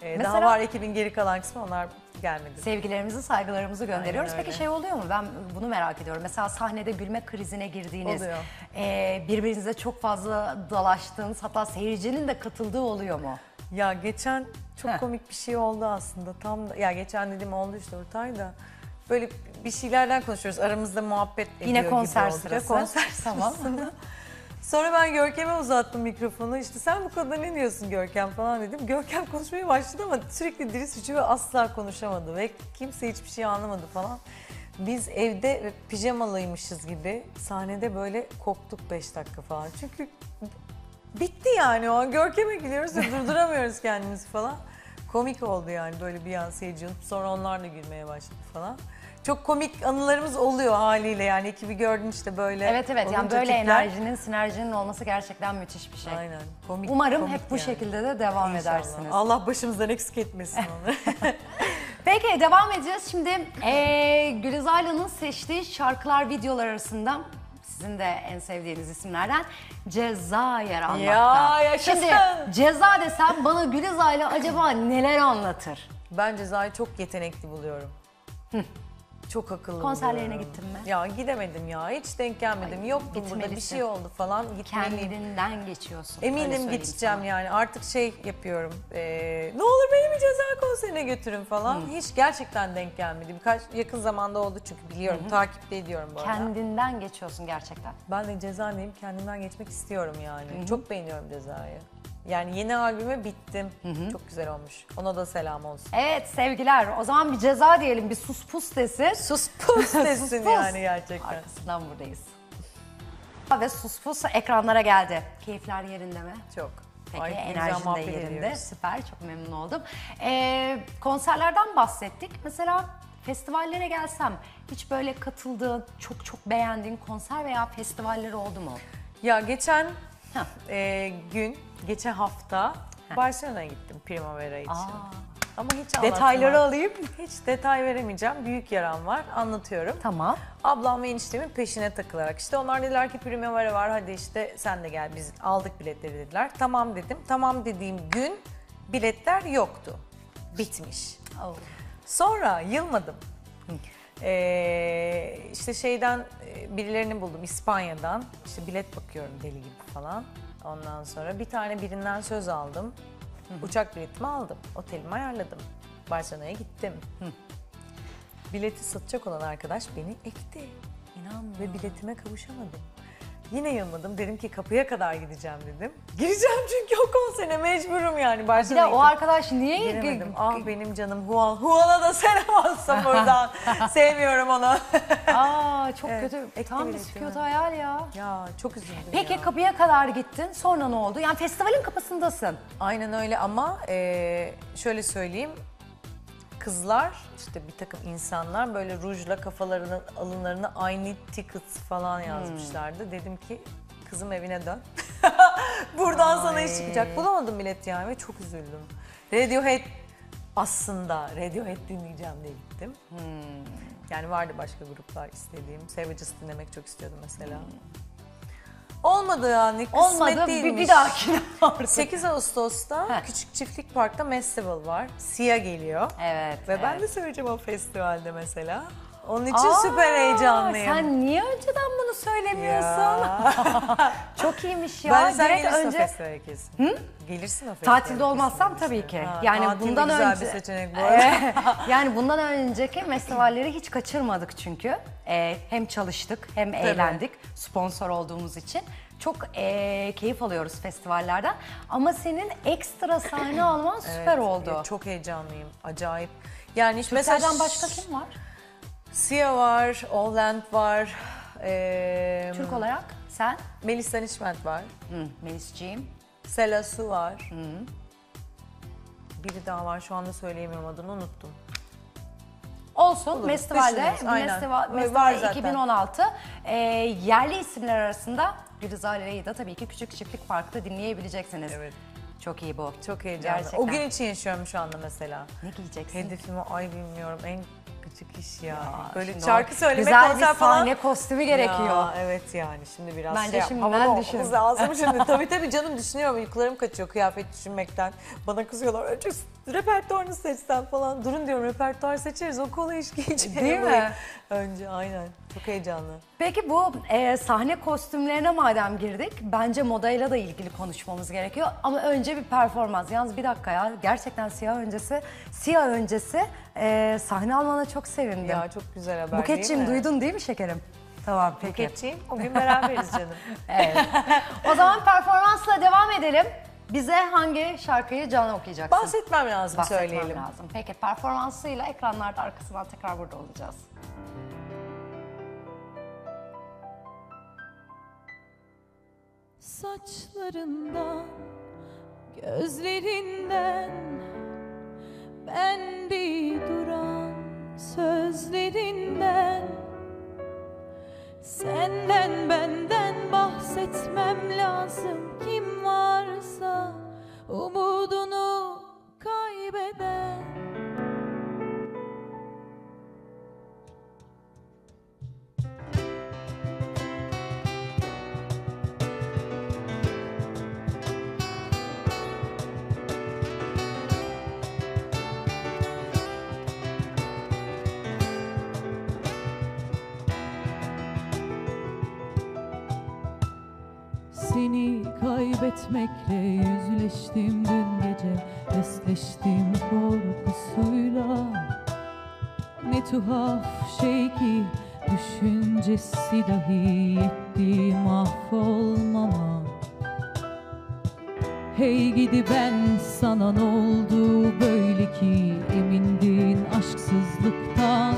Ee, daha Mesela- var ekibin geri kalan kısmı onlar gelmedi. Sevgilerimizi, saygılarımızı gönderiyoruz. Aynen Peki şey oluyor mu? Ben bunu merak ediyorum. Mesela sahnede gülme krizine girdiğiniz, Oluyor. e, birbirinize çok fazla dalaştığınız, hatta seyircinin de katıldığı oluyor mu? Ya geçen çok Heh. komik bir şey oldu aslında. Tam da, ya geçen dediğim oldu işte Urtay da. Böyle bir şeylerden konuşuyoruz. Aramızda muhabbet ediyor Yine gibi konser olduk. sırası. Konser Tamam. sırasında. Sonra ben Görkem'e uzattım mikrofonu. İşte sen bu konuda ne diyorsun Görkem falan dedim. Görkem konuşmaya başladı ama sürekli dili suçu ve asla konuşamadı. Ve kimse hiçbir şey anlamadı falan. Biz evde pijamalıymışız gibi sahnede böyle koptuk 5 dakika falan. Çünkü bitti yani o an Görkem'e gülüyoruz ve durduramıyoruz kendimizi falan. Komik oldu yani böyle bir an seyirci unutup sonra onlar da gülmeye başladı falan. Çok komik anılarımız oluyor haliyle yani ekibi gördün işte böyle. Evet evet yani olunca böyle tipler- enerjinin, sinerjinin olması gerçekten müthiş bir şey. Aynen. Komik, Umarım komik hep bu yani. şekilde de devam İnşallah. edersiniz. Allah başımızdan eksik etmesin onu. Peki devam edeceğiz. Şimdi e, Gülizar'ın seçtiği şarkılar videolar arasında sizin de en sevdiğiniz isimlerden Ceza yer almakta. Ya, yaşasın. Şimdi Ceza desem bana Gülizar'la acaba neler anlatır? ben Ceza'yı çok yetenekli buluyorum. Çok akıllı Konserlerine gittin mi? Ya gidemedim ya hiç denk gelmedim. Ay, Yoktum burada bir şey oldu falan gitmeliyim. Kendinden geçiyorsun. Eminim gideceğim sana. yani artık şey yapıyorum. Ee, ne olur beni bir ceza konserine götürün falan. Hiç gerçekten denk gelmedi. Birkaç yakın zamanda oldu çünkü biliyorum. Takipte ediyorum bu arada. Kendinden geçiyorsun gerçekten. Ben de cezaneyim kendimden geçmek istiyorum yani. Çok beğeniyorum cezayı. Yani yeni albüme bittim. Çok güzel olmuş. Ona da selam olsun. Evet sevgiler o zaman bir ceza diyelim bir sus pus desin. Sus pus desin yani gerçekten. Arkasından buradayız. Ve Sus Pus ekranlara geldi. Keyifler yerinde mi? Çok. Peki Ay, güzel enerjin de muhabbet yerinde. ediyoruz. Süper çok memnun oldum. Ee, konserlerden bahsettik. Mesela festivallere gelsem hiç böyle katıldığın, çok çok beğendiğin konser veya festivaller oldu mu? Ya geçen Heh. e, gün, geçen hafta Barcelona'ya gittim Primavera için. Ama hiç detayları alayım. Hiç detay veremeyeceğim. Büyük yaram var. Anlatıyorum. Tamam. Ablam ve eniştemin peşine takılarak. işte onlar dediler ki Primavera var hadi işte sen de gel biz aldık biletleri dediler. Tamam dedim. Tamam dediğim gün biletler yoktu. Bitmiş. Oh. Sonra yılmadım. Ee, işte şeyden e, birilerini buldum İspanya'dan. İşte bilet bakıyorum deli gibi falan. Ondan sonra bir tane birinden söz aldım. Uçak biletimi aldım. Otelimi ayarladım. Barcelona'ya gittim. Bileti satacak olan arkadaş beni ekti. İnan ve biletime kavuşamadım. Yine yılmadım. Dedim ki kapıya kadar gideceğim dedim. Gireceğim çünkü o konsere mecburum yani. Bir Barcelona'ya de o arkadaş niye Giremedim. Ah benim canım Huan. Huan'a da selam alsam buradan. Sevmiyorum onu. Aa çok Evet, kötü. Tam bir sükutu hayal ya. ya çok üzüldüm Peki ya. kapıya kadar gittin. Sonra ne oldu? Yani festivalin kapısındasın. Aynen öyle ama e, şöyle söyleyeyim. Kızlar işte bir takım insanlar böyle rujla kafalarını alınlarını aynı tickets falan yazmışlardı. Dedim ki kızım evine dön. Buradan sana iş çıkacak. Bulamadım bilet yani ve çok üzüldüm. Radiohead aslında Radiohead dinleyeceğim diye gittim. Yani vardı başka gruplar istediğim. Savages dinlemek çok istiyordum mesela. Olmadı yani. Kısmet Olmadı. Bir, değilmiş. bir dahakine artık. 8 Ağustos'ta Heh. Küçük Çiftlik Park'ta Festival var. Sia geliyor. Evet. Ve ben evet. de söyleyeceğim o festivalde mesela. Onun için Aa, süper heyecanlıyım. Sen niye önceden bunu söylemiyorsun? Çok iyiymiş ya. ben sen Direkt gelirsin önce festivale kesin. Gelirsin o festivale. tatilde olmazsam kesin tabii ki. Ha, yani bundan güzel önce bir seçenek bu yani bundan önceki festivalleri hiç kaçırmadık çünkü. Ee, hem çalıştık hem eğlendik sponsor olduğumuz için. Çok ee, keyif alıyoruz festivallerden. Ama senin ekstra sahne alman süper Evet, oldu. Çok heyecanlıyım. Acayip. Yani Türklerden mesela başka kim var? Sia var, Oland var. eee, Türk olarak sen? Melis Danişment var. Hı, Melisciğim. Sela Su var. Biri daha var şu anda söyleyemiyorum adını unuttum. Olsun. Olur, Festivalde, düşünürüz, aynen. Var zaten. 2016 e, yerli isimler arasında Rıza Lere'yi de tabii ki Küçük Çiftlik Park'ta dinleyebileceksiniz. Evet. Çok iyi bu. Çok heyecanlı. Gerçekten. O gün için yaşıyorum şu anda mesela. Ne giyeceksin? Hedefimi ay bilmiyorum en küçük iş ya. Aa, Böyle şimdi şarkı o söyleme Güzel konser bir falan. sahne kostümü gerekiyor. Ya, evet yani şimdi biraz Bence şey havalı olmamız düşün. lazım şimdi. tabii tabii canım düşünüyorum. Uykularım kaçıyor kıyafet düşünmekten. Bana kızıyorlar. Önce repertuarını seçsen falan. Durun diyorum repertuar seçeriz. O kolay iş giyeceğim. Değil mi? Önce aynen. Çok heyecanlı. Peki bu e, sahne kostümlerine madem girdik, bence modayla da ilgili konuşmamız gerekiyor. Ama önce bir performans. Yalnız bir dakika ya, gerçekten siyah öncesi, siyah öncesi e, sahne almana çok sevindim. Ya çok güzel haber Buketciğim değil mi? duydun değil mi şekerim? Tamam peki. Buketciğim. O gün beraberiz canım. Evet. o zaman performansla devam edelim. Bize hangi şarkıyı Can okuyacaksın? Bahsetmem lazım Bahsetmem söyleyelim. lazım. Peki performansıyla ekranlarda arkasından tekrar burada olacağız. Saçlarından, gözlerinden Bendi duran sözlerinden. Senden benden bahsetmem lazım Kim varsa umudunu kaybeden kaybetmekle yüzleştim dün gece. Resleştim korkusuyla. Ne tuhaf şey ki Düşüncesi dahi yetti mahvolmama. Hey gidi ben sana ne oldu böyle ki Emindin aşksızlıktan?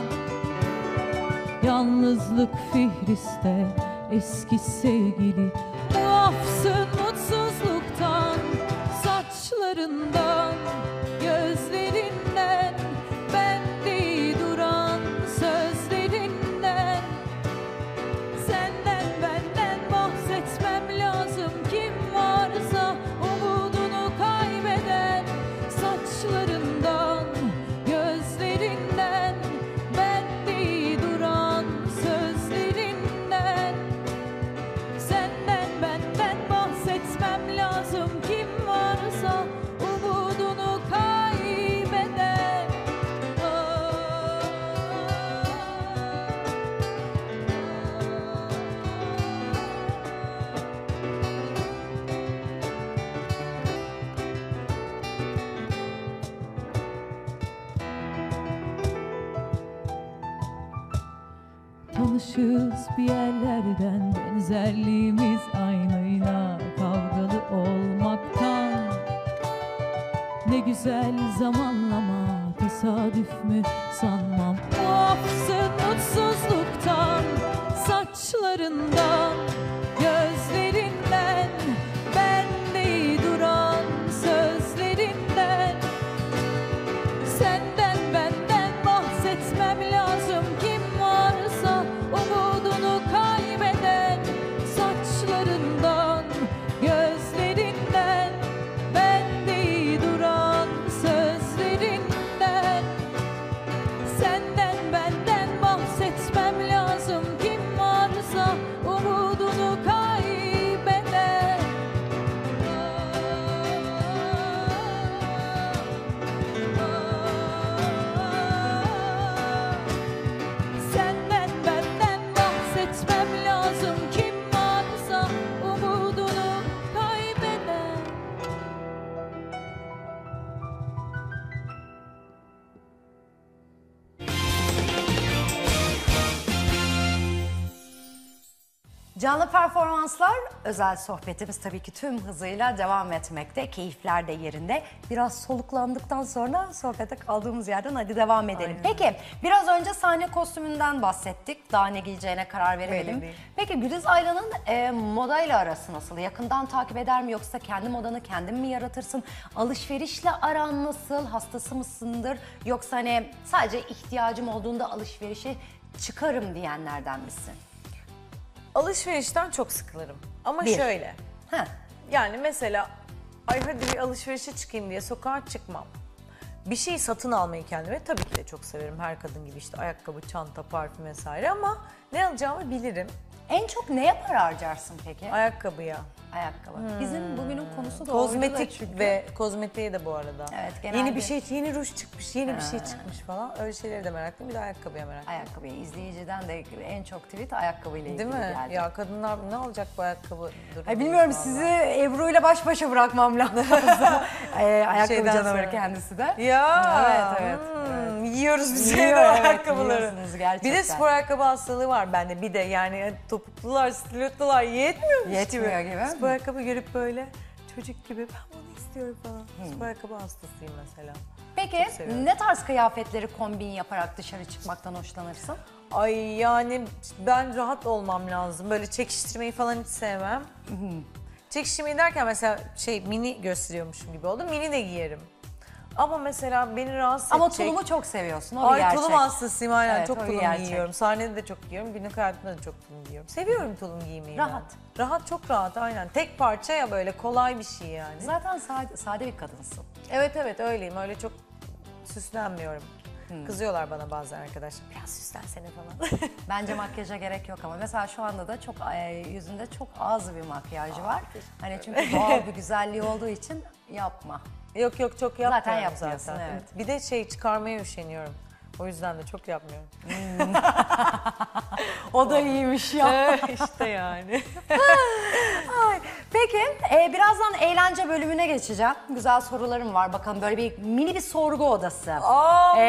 Yalnızlık fihriste eski sevgili mutsuzluktan Saçlarından Canlı performanslar, özel sohbetimiz tabii ki tüm hızıyla devam etmekte. Keyifler de yerinde. Biraz soluklandıktan sonra sohbete kaldığımız yerden hadi devam edelim. Peki biraz önce sahne kostümünden bahsettik. Daha ne giyeceğine karar veremedim. Peki Güliz Aylan'ın e, modayla arası nasıl? Yakından takip eder mi yoksa kendi modanı kendin mi yaratırsın? Alışverişle aran nasıl? Hastası mısındır? Yoksa hani sadece ihtiyacım olduğunda alışverişe çıkarım diyenlerden misin? Alışverişten çok sıkılırım. Ama Bir. şöyle. Ha. Yani mesela ay hadi bir alışverişe çıkayım diye sokağa çıkmam. Bir şey satın almayı kendime tabii ki de çok severim. Her kadın gibi işte ayakkabı, çanta, parfüm vesaire ama ne alacağımı bilirim. En çok neye para harcarsın peki? Ayakkabıya. Ayakkabı. Bizim bugünün konusu da oydu da Kozmetik çünkü. ve kozmetiğe de bu arada. Evet, genelde- Yeni bir şey, yeni ruj çıkmış, yeni bir şey çıkmış falan. Öyle şeyleri de meraklıyım. Bir de ayakkabıya meraklıyım. Ayakkabıya izleyiciden de en çok tweet ayakkabıyla ilgili Değil mi? geldi. Ya kadınlar ne alacak bu ayakkabı durumu? Ay bilmiyorum falan. sizi Ebru ile baş başa bırakmam lazım. ee, ayakkabı Şeyden canavarı sonra. kendisi de. Ya. Evet, evet, hmm, Yiyoruz biz Yiyor, şeyde evet, ayakkabıları. yiyorsunuz gerçekten. Bir de spor ayakkabı hastalığı var bende. Bir de yani topuklular, stilettolar yetmiyormuş Yetmiyor gibi. gibi. Spor ayakkabı görüp böyle çocuk gibi ben bunu istiyorum falan. Spor ayakkabı hastasıyım mesela. Peki ne tarz kıyafetleri kombin yaparak dışarı çıkmaktan hoşlanırsın? Ay yani ben rahat olmam lazım. Böyle çekiştirmeyi falan hiç sevmem. Çekiştirmeyi derken mesela şey mini gösteriyormuşum gibi oldu. Mini de giyerim. Ama mesela beni rahatsız Ama edecek... tulumu çok seviyorsun o bir Ay gerçek. tulum hastasıyım aynen Evet, çok bir tulum gerçek. giyiyorum. Sahnede de çok giyiyorum. Günlük hayatımda da çok tulum giyiyorum. Seviyorum tulum giymeyi. ben. Rahat. Rahat çok rahat aynen. Tek parça ya böyle kolay bir şey yani. Zaten sade, sade bir kadınsın. Evet evet öyleyim. Öyle çok süslenmiyorum. Hmm. Kızıyorlar bana bazen arkadaşlar. Biraz süslensene falan. Bence makyaja gerek yok ama mesela şu anda da çok e, yüzünde çok az bir makyajı var. Hani çünkü doğal bir güzelliği olduğu için yapma. yok yok çok yapmıyorum Zaten zaten. yapmıyorsun, evet. Bir de şey çıkarmaya üşeniyorum. O yüzden de çok yapmıyorum. O da iyiymiş ya. işte yani. Ay, Peki e, birazdan eğlence bölümüne geçeceğim. Güzel sorularım var. Bakalım böyle bir mini bir sorgu odası. Aman Ee,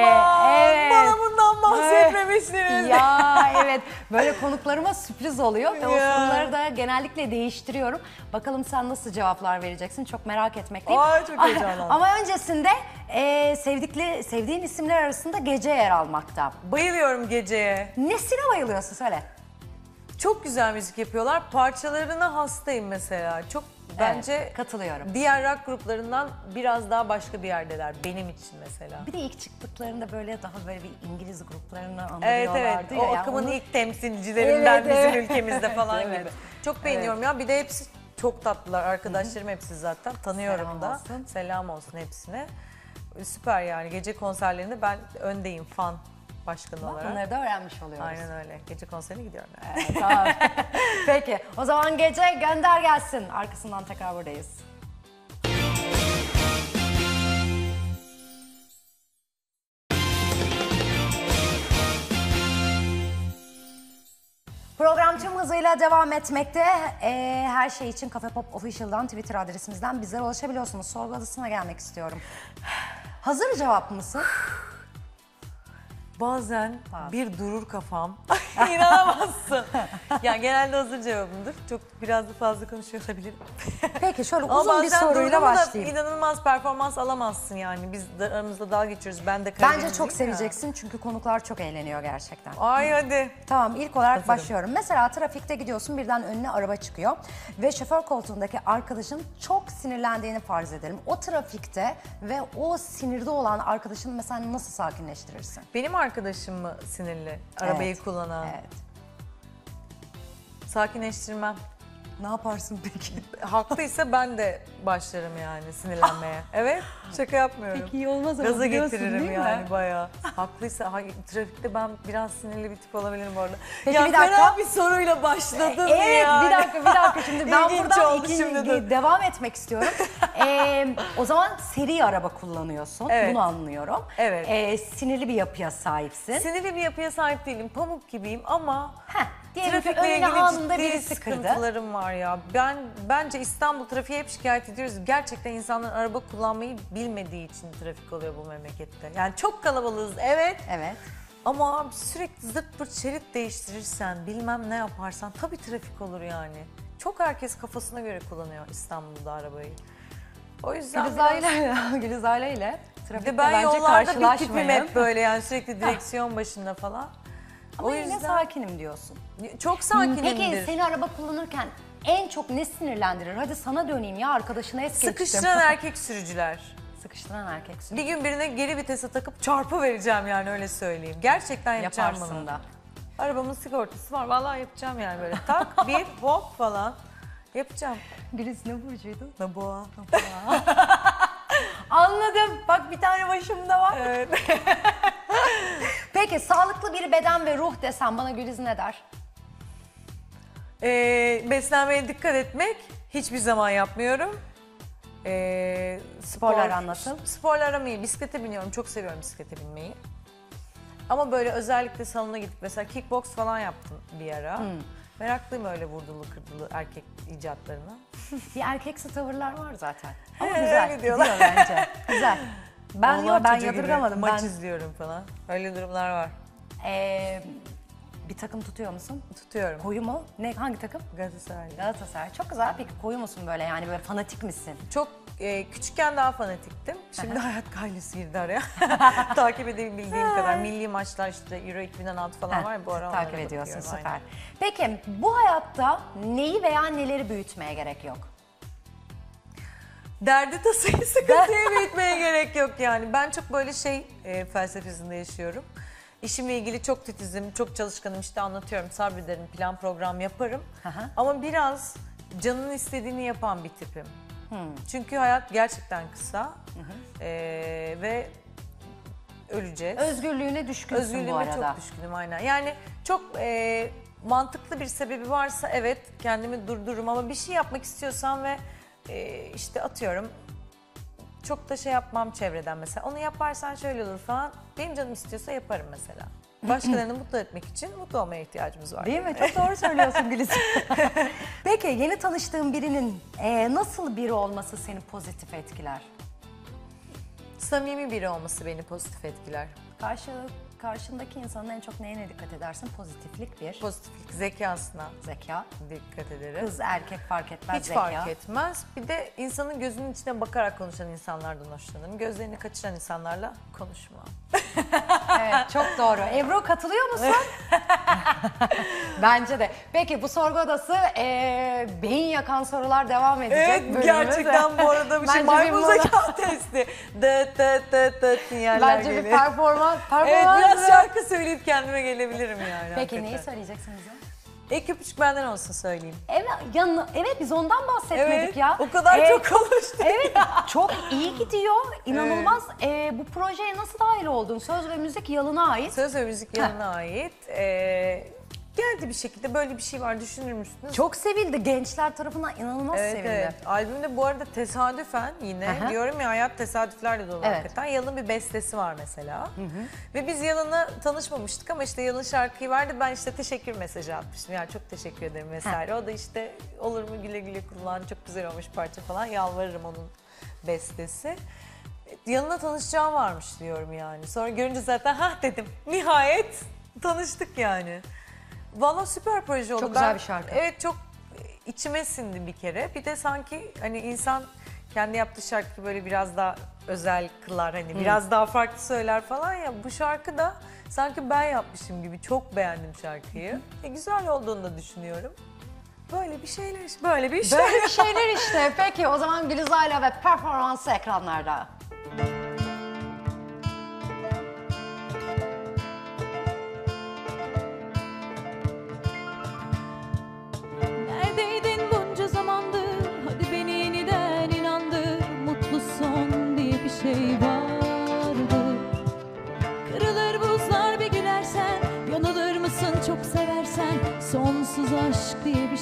evet. bana bundan bahsetmemişsiniz. Ya evet böyle konuklarıma sürpriz oluyor ve o Ya. soruları da genellikle değiştiriyorum. Bakalım sen nasıl cevaplar vereceksin çok merak etmekteyim. Ay, çok heyecanlandım. Ama öncesinde e, sevdikli, sevdiğin isimler arasında gece yer almakta. Bayılıyorum geceye. Nesine bayılıyorsun söyle. çok güzel müzik yapıyorlar. Parçalarına hastayım mesela. Çok bence Evet, katılıyorum. diğer rock gruplarından biraz daha başka bir yerdeler benim için mesela. Bir de ilk çıktıklarında böyle daha böyle bir İngiliz gruplarını Evet andırıyorlardı evet. ya. O akımın onu- ilk temsilcilerinden Evet, bizim evet. ülkemizde falan Evet. gibi. Çok beğeniyorum ya. Bir de hepsi çok tatlılar. Arkadaşlarım hepsi zaten. Tanıyorum Selam da. olsun. Selam olsun hepsine. Süper yani. Gece konserlerinde ben öndeyim fan başkanı olarak. Bunları da öğrenmiş oluyoruz. Aynen öyle. Gece konserine gidiyorum. Evet, tamam. Peki o zaman gece gönder gelsin. Arkasından tekrar buradayız. Program tüm hızıyla devam etmekte. Ee, her şey için Cafe Pop Official'dan Twitter adresimizden bizlere ulaşabiliyorsunuz. Sorgu odasına gelmek istiyorum. Hazır cevap mısın? Bazen Bazen. bir durur kafam. İnanamazsın. ya genelde hazır cevabımdır. Çok biraz da fazla konuşuyor olabilirim. Peki şöyle Ama uzun bir bazen soruyla durdum da başlayayım. inanılmaz performans alamazsın yani. Biz de aramızda dalga geçiyoruz. Ben de Bence çok ya. seveceksin çünkü konuklar çok eğleniyor gerçekten. Ay hadi. Tamam ilk olarak Hazırım. başlıyorum. Mesela trafikte gidiyorsun birden önüne araba çıkıyor ve şoför koltuğundaki arkadaşın çok sinirlendiğini farz edelim. O trafikte ve o sinirde olan arkadaşını mesela nasıl sakinleştirirsin? Benim arkadaşım mı sinirli? Arabayı Evet. kullanan. Evet. Sakinleştirmem. Ne yaparsın peki? Haklıysa ben de başlarım yani sinirlenmeye. evet, şaka yapmıyorum. iyi olmaz ama Gaza biliyorsun getiririm değil mi? yani bayağı. Haklıysa hay, trafikte ben biraz sinirli bir tip olabilirim bu arada. Peki, ya bir dakika. fena bir soruyla başladın Evet yani. bir dakika bir dakika şimdi ben İlginç buradan oldu ikinci- şimdi de. devam etmek istiyorum. Ee, o zaman seri araba kullanıyorsun Evet. bunu anlıyorum. Evet. Ee, sinirli bir yapıya sahipsin. Sinirli bir yapıya sahip değilim. Pamuk gibiyim ama Heh, ki trafikle önüne ilgili anında ciddi birisi kırdı. sıkıntılarım var ya. Ben bence İstanbul trafiği hep şikayet ediyoruz. Gerçekten insanlar araba kullanmayı bilmediği için trafik oluyor bu memlekette. Yani çok kalabalığız evet. Evet. Ama abi sürekli zırt pırt şerit değiştirirsen, bilmem ne yaparsan tabii trafik olur yani. Çok herkes kafasına göre kullanıyor İstanbul'da arabayı. O yüzden biraz- ile, Gülizar ile Bir trafikte de ben bence yollarda bir tipim karşılaşmayın. hep böyle yani sürekli direksiyon başında falan. Ama o yine yüzden sakinim diyorsun. Çok sakinimdir. Peki seni araba kullanırken en çok ne sinirlendirir? Hadi sana döneyim ya arkadaşına es geçtim. Sıkıştıran erkek sürücüler. Sıkıştıran erkek sürücü. Bir gün birine geri vitese takıp çarpı vereceğim yani öyle söyleyeyim. Gerçekten yapacağım Yaparsın bunu. da. Arabamın sigortası var. Vallahi yapacağım yani böyle tak bir hop falan. Yapacağım. Güliz ne burcuydu? Ne boğa. Anladım. Bak bir tane başımda var. Evet. Peki sağlıklı bir beden ve ruh desem bana Güliz ne der? Ee, beslenmeye dikkat etmek hiçbir zaman yapmıyorum. Ee, spor, Sporlar nasıl? Sporlar iyi. Bisiklete biniyorum. Çok seviyorum bisiklete binmeyi. Ama böyle özellikle salona gidip mesela kickbox falan yaptım bir ara. Hmm. Meraklıyım öyle vurdulu kırdılı erkek icatlarına. Bir erkeksi tavırlar var zaten. Ama Ee, güzel. öyle Gidiyor bence. Güzel. Ben yok ben çocuğu gibi yadırgamadım. Maç Ben izliyorum falan. Öyle durumlar var. Ee, bir takım tutuyor musun? Tutuyorum. Koyu mu? Ne hangi takım? Galatasaray. Galatasaray. Çok güzel. Peki koyu musun böyle yani böyle fanatik misin? Çok e, küçükken daha fanatiktim. Şimdi hayat gaylesi girdi araya. Takip edebildiğim kadar. Milli maçlar işte Euro 2016 falan var ya bu ara takip onlara ediyorsun bakıyorum, süper. aynen. Peki bu hayatta neyi veya neleri büyütmeye gerek yok? Derdi tasayı sıkıntıyı büyütmeye gerek yok yani. Ben çok böyle şey e, felsefesinde yaşıyorum. İşimle ilgili çok titizim, çok çalışkanım işte anlatıyorum, sabrederim, plan program yaparım. Hı. Ama biraz canının istediğini yapan bir tipim. Hmm. Çünkü hayat gerçekten kısa E, ve öleceğiz. Özgürlüğüne düşkünsün bu Özgürlüğüme arada. çok düşkünüm aynen. Yani çok e, mantıklı bir sebebi varsa evet kendimi durdururum ama bir şey yapmak istiyorsam ve e, işte atıyorum çok da şey yapmam çevreden mesela. Onu yaparsan şöyle olur falan. Benim canım istiyorsa yaparım mesela. Başkalarını mutlu etmek için mutlu olmaya ihtiyacımız var. Değil mi? Çok doğru söylüyorsun Güliz. Peki yeni tanıştığın birinin e, nasıl biri olması seni pozitif etkiler? Samimi biri olması beni pozitif etkiler. Karşı, karşındaki insanın en çok neyine dikkat edersin? Pozitiflik bir, Pozitiflik zekasına zeka. dikkat ederim. Kız erkek fark etmez Hiç zeka. fark etmez. Bir de insanın gözünün içine bakarak konuşan insanlardan hoşlanırım. Gözlerini kaçıran insanlarla konuşmam. Evet çok doğru. Ebru katılıyor musun? Bence de. Peki bu sorgu odası e, beyin yakan sorular devam edecek. Evet bölümümüz. gerçekten bu arada bir şey Bence bir maymun mola- zeka testi. Dıt dıt dıt dıt sinyaller Bence bir geliyor. performans. Performans biraz şarkı söyleyip kendime gelebilirim yani. Peki hakikaten. neyi söyleyeceksiniz ya? İlk öpücük benden olsun söyleyeyim. Evet, yanına, evet biz ondan bahsetmedik Evet ya. o kadar Ee, çok konuştuk. Evet çok iyi gidiyor. İnanılmaz. Ee, bu projeye nasıl dahil oldun? Söz ve müzik yalına ait. Söz ve müzik yanına ait. Ee, geldi bir şekilde böyle bir şey var düşünür müsünüz? Çok sevildi. Gençler tarafından inanılmaz Evet, sevildi. evet. Albümde bu arada tesadüfen yine Aha. diyorum ya hayat tesadüflerle dolu Evet. hakikaten. Yalın bir bestesi var mesela. Ve biz Yalın'la tanışmamıştık ama işte Yalın şarkıyı verdi. Ben işte teşekkür mesajı atmıştım. Yani çok teşekkür ederim vesaire. O da işte olur mu güle güle kullan çok güzel olmuş parça falan yalvarırım onun bestesi. Yanına tanışacağım varmış diyorum yani. Sonra görünce zaten ha dedim. Nihayet tanıştık yani. Valla süper proje oldu. Çok güzel Ben- bir şarkı. Evet çok içime sindi bir kere. Bir de sanki hani insan kendi yaptığı şarkıyı böyle biraz daha özel kılar hani biraz daha farklı söyler falan ya. Bu şarkı da sanki ben yapmışım gibi çok beğendim şarkıyı. E, güzel olduğunu da düşünüyorum. Böyle bir şeyler işte, böyle bir işler. Böyle şeyler işte. Peki o zaman Gülizar'la ve performansı ekranlarda. Aşk diye bir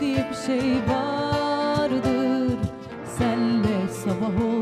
diye bir şey vardır. Senle sabah olsun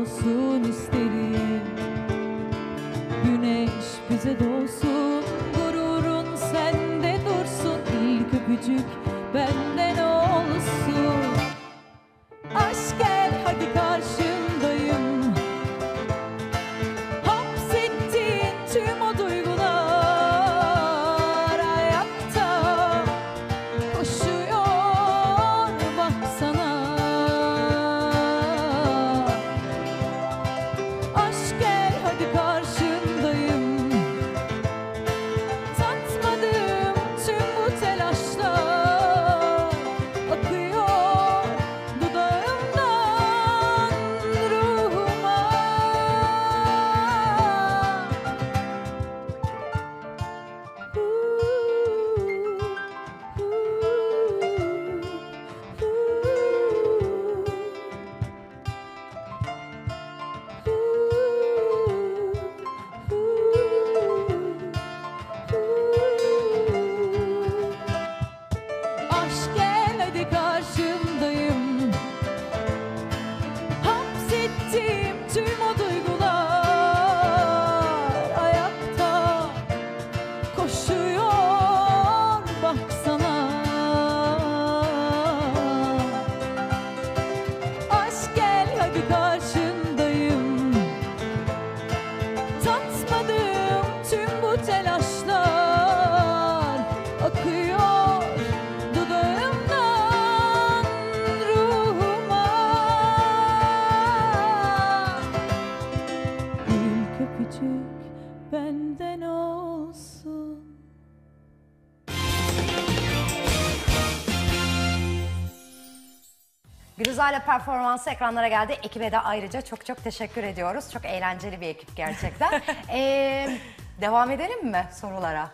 Gülizar'la performansı ekranlara geldi. Ekibe de ayrıca çok çok teşekkür ediyoruz. Çok eğlenceli bir ekip gerçekten. Ee, devam edelim mi sorulara?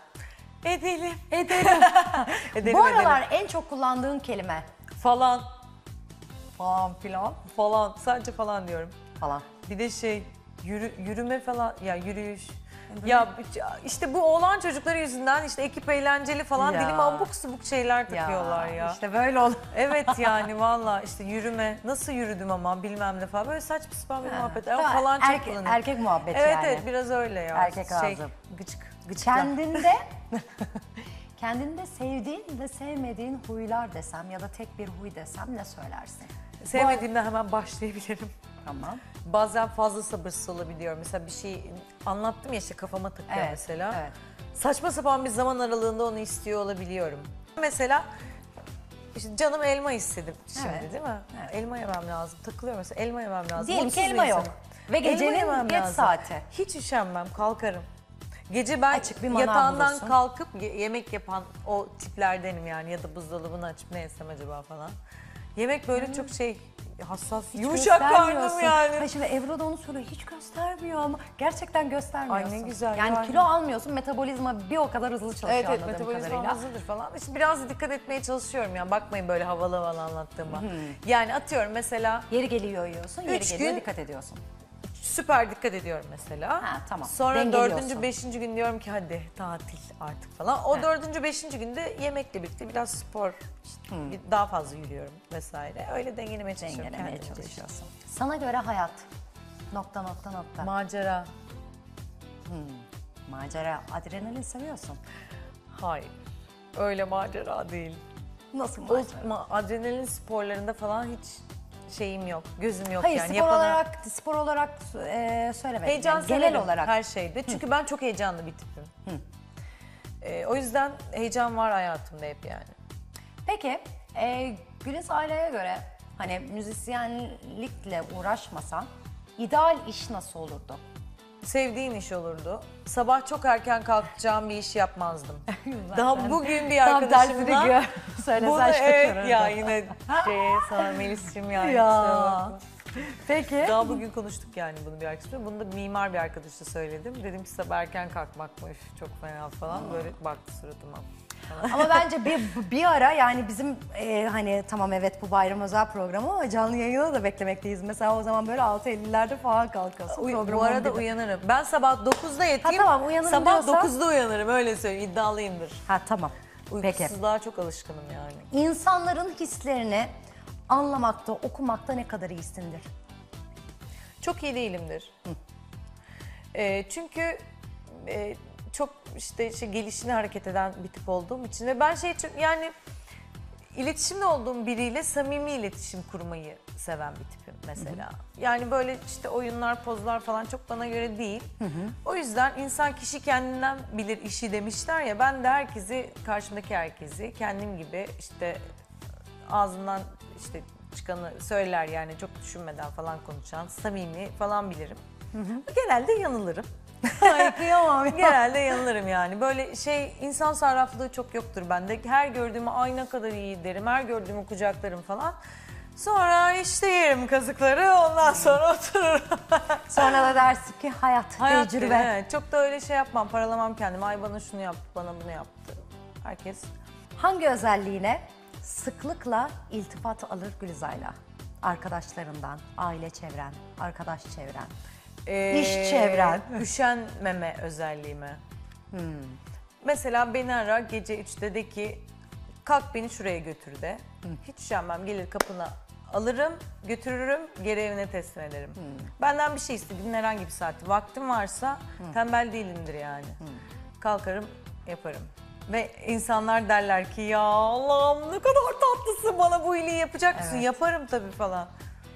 Edelim. Edelim. Edelim Bu edelim. aralar en çok kullandığın kelime Falan. falan filan Falan. Sadece falan diyorum. falan. Bir de şey yürü, yürüme falan ya yürüyüş. Ya işte bu oğlan çocukları yüzünden işte ekip eğlenceli falan Ya. dilime abuk subuk şeyler takıyorlar ya. İşte böyle oldu. Evet yani valla işte yürüme nasıl yürüdüm ama bilmem ne falan böyle saçma sapan bir muhabbet. Ama Tamam, falan çok erkek- kullanıyorum. erkek muhabbeti evet, yani. Evet biraz öyle ya. Erkek şey, ağzı. Gıcık. Gıcıklar. Kendinde kendinde sevdiğin ve sevmediğin huylar desem ya da tek bir huy desem ne söylersin? Sevmediğimden hemen başlayabilirim. Tamam. Bazen fazla sabırsız olabiliyorum. Mesela bir şey anlattım ya işte kafama takıyor Evet, mesela. evet. Saçma sapan bir zaman aralığında onu istiyor olabiliyorum. Mesela işte canım elma istedim şimdi Evet, değil mi? evet. Elma yemem lazım. Takılıyor mesela elma yemem lazım. Diyelim Mutsuz ki bir elma yok. insanım. Ve Elma gecenin yemem geç lazım. saati. Hiç üşenmem kalkarım. Gece ben Açık bir manav yatağından bulursun. kalkıp ye- yemek yapan o tiplerdenim yani ya da buzdolabını açıp ne yesem acaba falan. Yemek böyle çok şey hassas, Hiç yumuşak karnım göstermiyorsun. yani. Hayır şimdi Ebru da onu soruyor. Hiç göstermiyor ama gerçekten göstermiyorsun. Ay ne güzel, Yani yani. kilo almıyorsun, metabolizma bir o kadar hızlı çalışıyor Evet evet anladığım metabolizma kadarıyla. hızlıdır falan. İşte biraz dikkat etmeye çalışıyorum ya. Bakmayın böyle havalı havalı anlattığıma. Yani atıyorum mesela Yeri geliyor yiyorsun, yeri Üç geliyor gün- dikkat ediyorsun. Süper dikkat ediyorum mesela. Ha, tamam. Sonra Dengeliyorsun. dördüncü, beşinci gün diyorum ki hadi tatil artık falan. O Evet. dördüncü, beşinci günde yemekle birlikte biraz spor, işte Hmm. bir- daha fazla yürüyorum vesaire. Öyle dengelemeye çalışıyorum Dengelemeye kendimce. çalışıyorsun. Sana göre hayat. Nokta nokta nokta. Macera. Macera, adrenalin seviyorsun. Hayır. Öyle macera değil. Nasıl O macera? ma- adrenalin sporlarında falan hiç şeyim yok, gözüm yok Hayır yani. spor Yapana- olarak spor olarak e, söylemedim. Heyecan Yani genel severim olarak. her şeyde. Çünkü ben çok heyecanlı bir tipim. Ee, o yüzden heyecan var hayatımda hep yani. Peki e, Güliz aileye göre hani müzisyenlikle uğraşmasan ideal iş nasıl olurdu? Sevdiğin iş olurdu. Sabah çok erken kalkacağım bir iş yapmazdım. Daha bugün bir Tam tersini arkadaşımla... gör. Söylesen Bunu evet şaşırırdım. ya yine şeye sana Melis'cim yani. Ya. kusura bakma. Peki. Daha bugün konuştuk yani bunu bir arkadaşımla. Bunu da mimar bir arkadaşla söyledim. Dedim ki sabah erken kalkmak mı üf, çok fena falan. Böyle baktı suratıma. Ama bence bir, bir ara yani bizim e, hani tamam evet bu bayram özel programı ama canlı yayını da beklemekteyiz. Mesela o zaman böyle 6.50'lerde falan kalkıyorsun. Uy- bu arada 11'de. uyanırım. Ben sabah 9'da yatayım. Ha, tamam, uyanırım Sabah diyorsan- 9'da uyanırım öyle söyleyeyim iddialıyımdır. Ha tamam. Peki. Uykusuzluğa çok alışkınım yani. İnsanların hislerini anlamakta, okumakta ne kadar iyisindir? Çok iyi değilimdir. Ee, çünkü e, çok işte şey, gelişine hareket eden bir tip olduğum için ve ben şey çok yani iletişimde olduğum biriyle samimi iletişim kurmayı seven bir tipim mesela. Yani böyle işte oyunlar, pozlar falan çok bana göre değil. O yüzden insan kişi kendinden bilir işi demişler ya ben de herkesi karşımdaki herkesi kendim gibi işte ağzından işte çıkanı söyler yani çok düşünmeden falan konuşan samimi falan bilirim. Genelde yanılırım. Ay kıyamam ya. Genelde yanılırım yani. Böyle şey insan sarraflığı çok yoktur bende. Her gördüğümü ay ne kadar iyi derim. Her gördüğümü kucaklarım falan. Sonra işte yerim kazıkları ondan sonra otururum. Sonra da dersin ki hayat, Hayat tecrübe. dedi, evet. Çok da öyle şey yapmam. Paralamam kendimi. Ay bana şunu yaptı, bana bunu yaptı. Herkes Hangi özelliğine sıklıkla iltifat alır Gülizay'la? Arkadaşlarından, aile çevren, arkadaş çevren. İş çevren. Ee, Üşenmeme özelliğime. Mesela beni arar gece 3'te de ki kalk beni şuraya götür de. Hiç üşenmem gelir kapına alırım götürürüm geri evine teslim ederim. Benden bir şey istediğin herhangi bir saati vaktim varsa tembel değilimdir yani. Kalkarım yaparım. Ve insanlar derler ki ya Allah'ım ne kadar tatlısın bana bu iyiliği yapacak mısın? Evet. Yaparım tabii falan.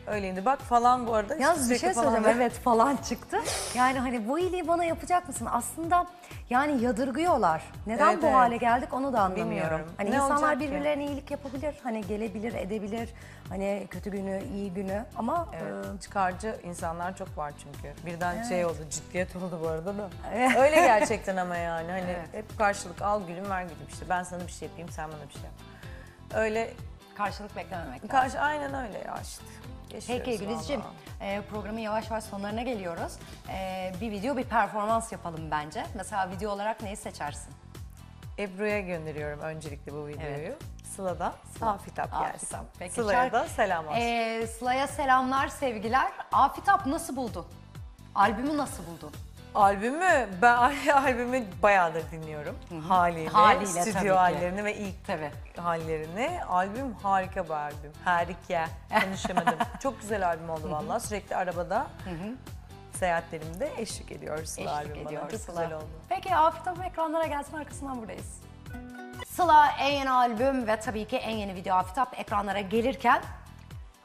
Öyleydi. Bak falan bu arada. Yalnız bir şey söyleyeceğim evet falan çıktı. Yani hani bu iyiliği bana yapacak mısın? Aslında yani yadırgıyorlar. Neden Evet, bu evet. hale geldik onu da anlamıyorum. Bilmiyorum. Hani Ne insanlar olacak ki? birbirlerine iyilik yapabilir. Hani gelebilir, edebilir. Hani kötü günü, iyi günü ama Evet, e, çıkarcı insanlar çok var çünkü. Birden şey oldu, ciddiyet oldu bu arada da. Evet. Öyle gerçekten ama yani hani hep karşılık al gülüm ver gülüm işte. Ben sana bir şey yapayım, sen bana bir şey yap. Öyle Karşılık beklememek lazım. Karşı aynen öyle ya işte. Yaşıyoruz Peki Gülizciğim, e, programın yavaş yavaş sonlarına geliyoruz. E, bir video, bir performans yapalım bence. Mesela video olarak neyi seçersin? Ebru'ya gönderiyorum öncelikle bu videoyu. Evet. Sıla'da Afitap gelsin. Afitap. Peki, Sıla'ya da selam olsun. E, Sıla'ya selamlar, sevgiler. Afitap nasıl buldun? Albümü nasıl buldun? Albümü, ben albümü bayağıdır dinliyorum. Haliyle, Haliyle tabii ki. stüdyo hallerini ve ilk Tabii. hallerini. Albüm harika bir albüm. Harika. Konuşamadım. Çok güzel albüm oldu vallahi. Sürekli arabada seyahatlerimde eşlik ediyor Sıla Eşlik albüm bana. ediyor Çok Sıla. güzel oldu. Peki Afitap'ın ekranlara gelsin arkasından buradayız. Sıla en yeni albüm ve tabii ki en yeni video Afitap ekranlara gelirken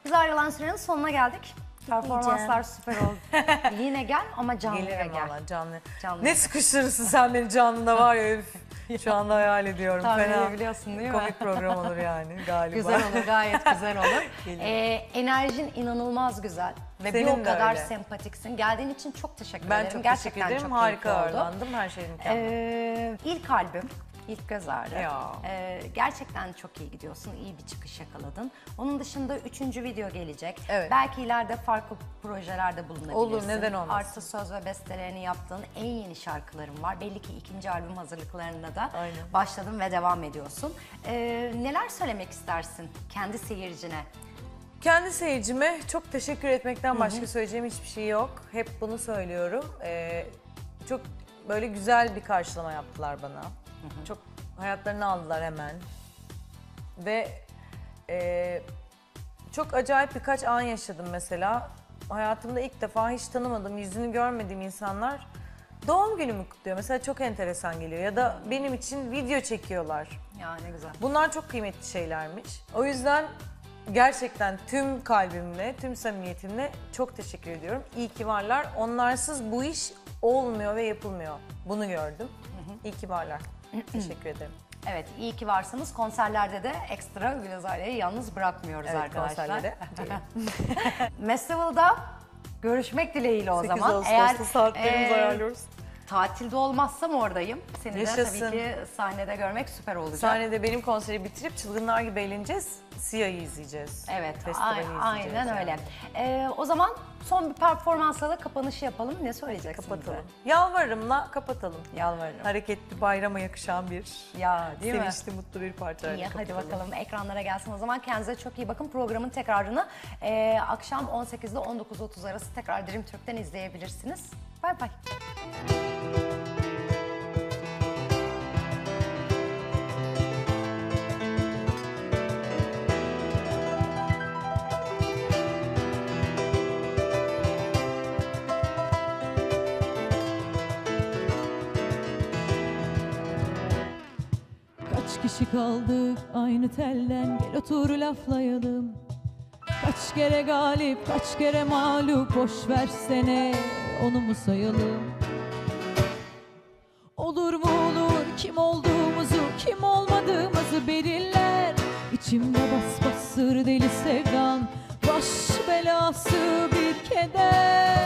biz ayrılan sürenin sonuna geldik. Performanslar süper oldu. Yine gel ama canlıya Gelirim gel. valla canlı. Canlı Ne sıkıştırırsın sen beni canlıda var ya. üf. Şu anda hayal ediyorum. Tahmin Fena. edebiliyorsun değil mi? Komik program olur yani galiba. Güzel olur, gayet güzel olur. Ee, enerjin inanılmaz güzel ve Senin bir o de kadar öyle. sempatiksin. Geldiğin için çok teşekkür Ben ederim. çok Gerçekten teşekkür ederim. çok Harika oldu. ağırlandım. Her şey mükemmel. Ee, ilk albüm, ilk göz ağrı. Ya. Ee, gerçekten çok iyi gidiyorsun, iyi bir çıkış yakaladın. Onun dışında üçüncü video gelecek. Evet. Belki ileride farklı projelerde bulunabilirsin. Olur, neden olmasın? Artı söz ve bestelerini yaptığın en yeni şarkıların var. Belli ki ikinci albüm hazırlıklarına da Aynen. başladın ve devam ediyorsun. Ee, neler söylemek istersin kendi seyircine? Kendi seyircime çok teşekkür etmekten başka söyleyeceğim hiçbir şey yok. Hep bunu söylüyorum. Ee, çok böyle güzel bir karşılama yaptılar bana. Çok hayatlarını aldılar hemen. Ve e, çok acayip birkaç an yaşadım mesela. Hayatımda ilk defa hiç tanımadığım, yüzünü görmediğim insanlar doğum günümü kutluyor. Mesela çok enteresan geliyor. Ya da benim için video çekiyorlar. Ya ne güzel. Bunlar çok kıymetli şeylermiş. O yüzden gerçekten tüm kalbimle, tüm samimiyetimle çok teşekkür ediyorum. İyi ki varlar. Onlarsız bu iş olmuyor ve yapılmıyor. Bunu gördüm. İyi ki varlar. teşekkür ederim. Evet, iyi ki varsınız. Konserlerde de ekstra Gülaz Aile'yi yalnız bırakmıyoruz Evet, arkadaşlar. konserlere. Festival'da görüşmek dileğiyle o 8 zaman. Ağustos'ta saatlerimizi ayarlıyoruz. Tatilde olmazsam oradayım. Seni de Yaşasın. tabii ki sahnede görmek süper olacak. Sahnede benim konseri bitirip çılgınlar gibi eğleneceğiz. Siyah'ı izleyeceğiz. Evet, Festivali izleyeceğiz aynen yani. öyle. Ee, o zaman son bir performansla da kapanışı yapalım. Ne söyleyeceksin Kapatalım. bize? Yalvarırımla kapatalım. Yalvarırım. Hareketli, bayrama yakışan bir, Ya değil mi? sevinçli, mutlu bir parça. İyi hadi bakalım ekranlara gelsin o zaman. Kendinize çok iyi bakın. Programın tekrarını e, akşam 18'de 19.30 arası tekrar Dream Türk'ten izleyebilirsiniz. Bay bay. Kaç kişi kaldık aynı telden? Gel otur laflayalım. Kaç kere galip kaç kere mağlup? Boş versene onu mu sayalım? Olur mu olur kim olduğumuzu Kim olmadığımızı belirler. İçimde bas bas sır deli sevdan Baş belası bir keder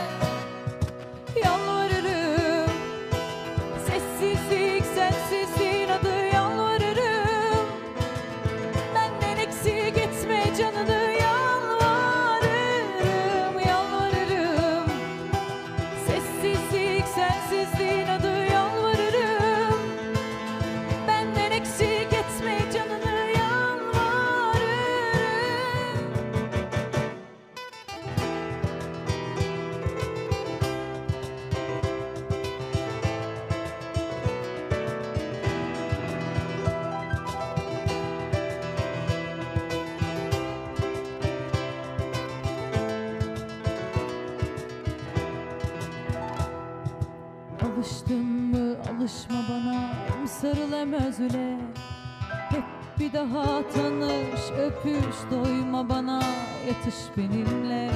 sarıl özle. Hep bir daha tanış öpüş doyma bana Yatış benimle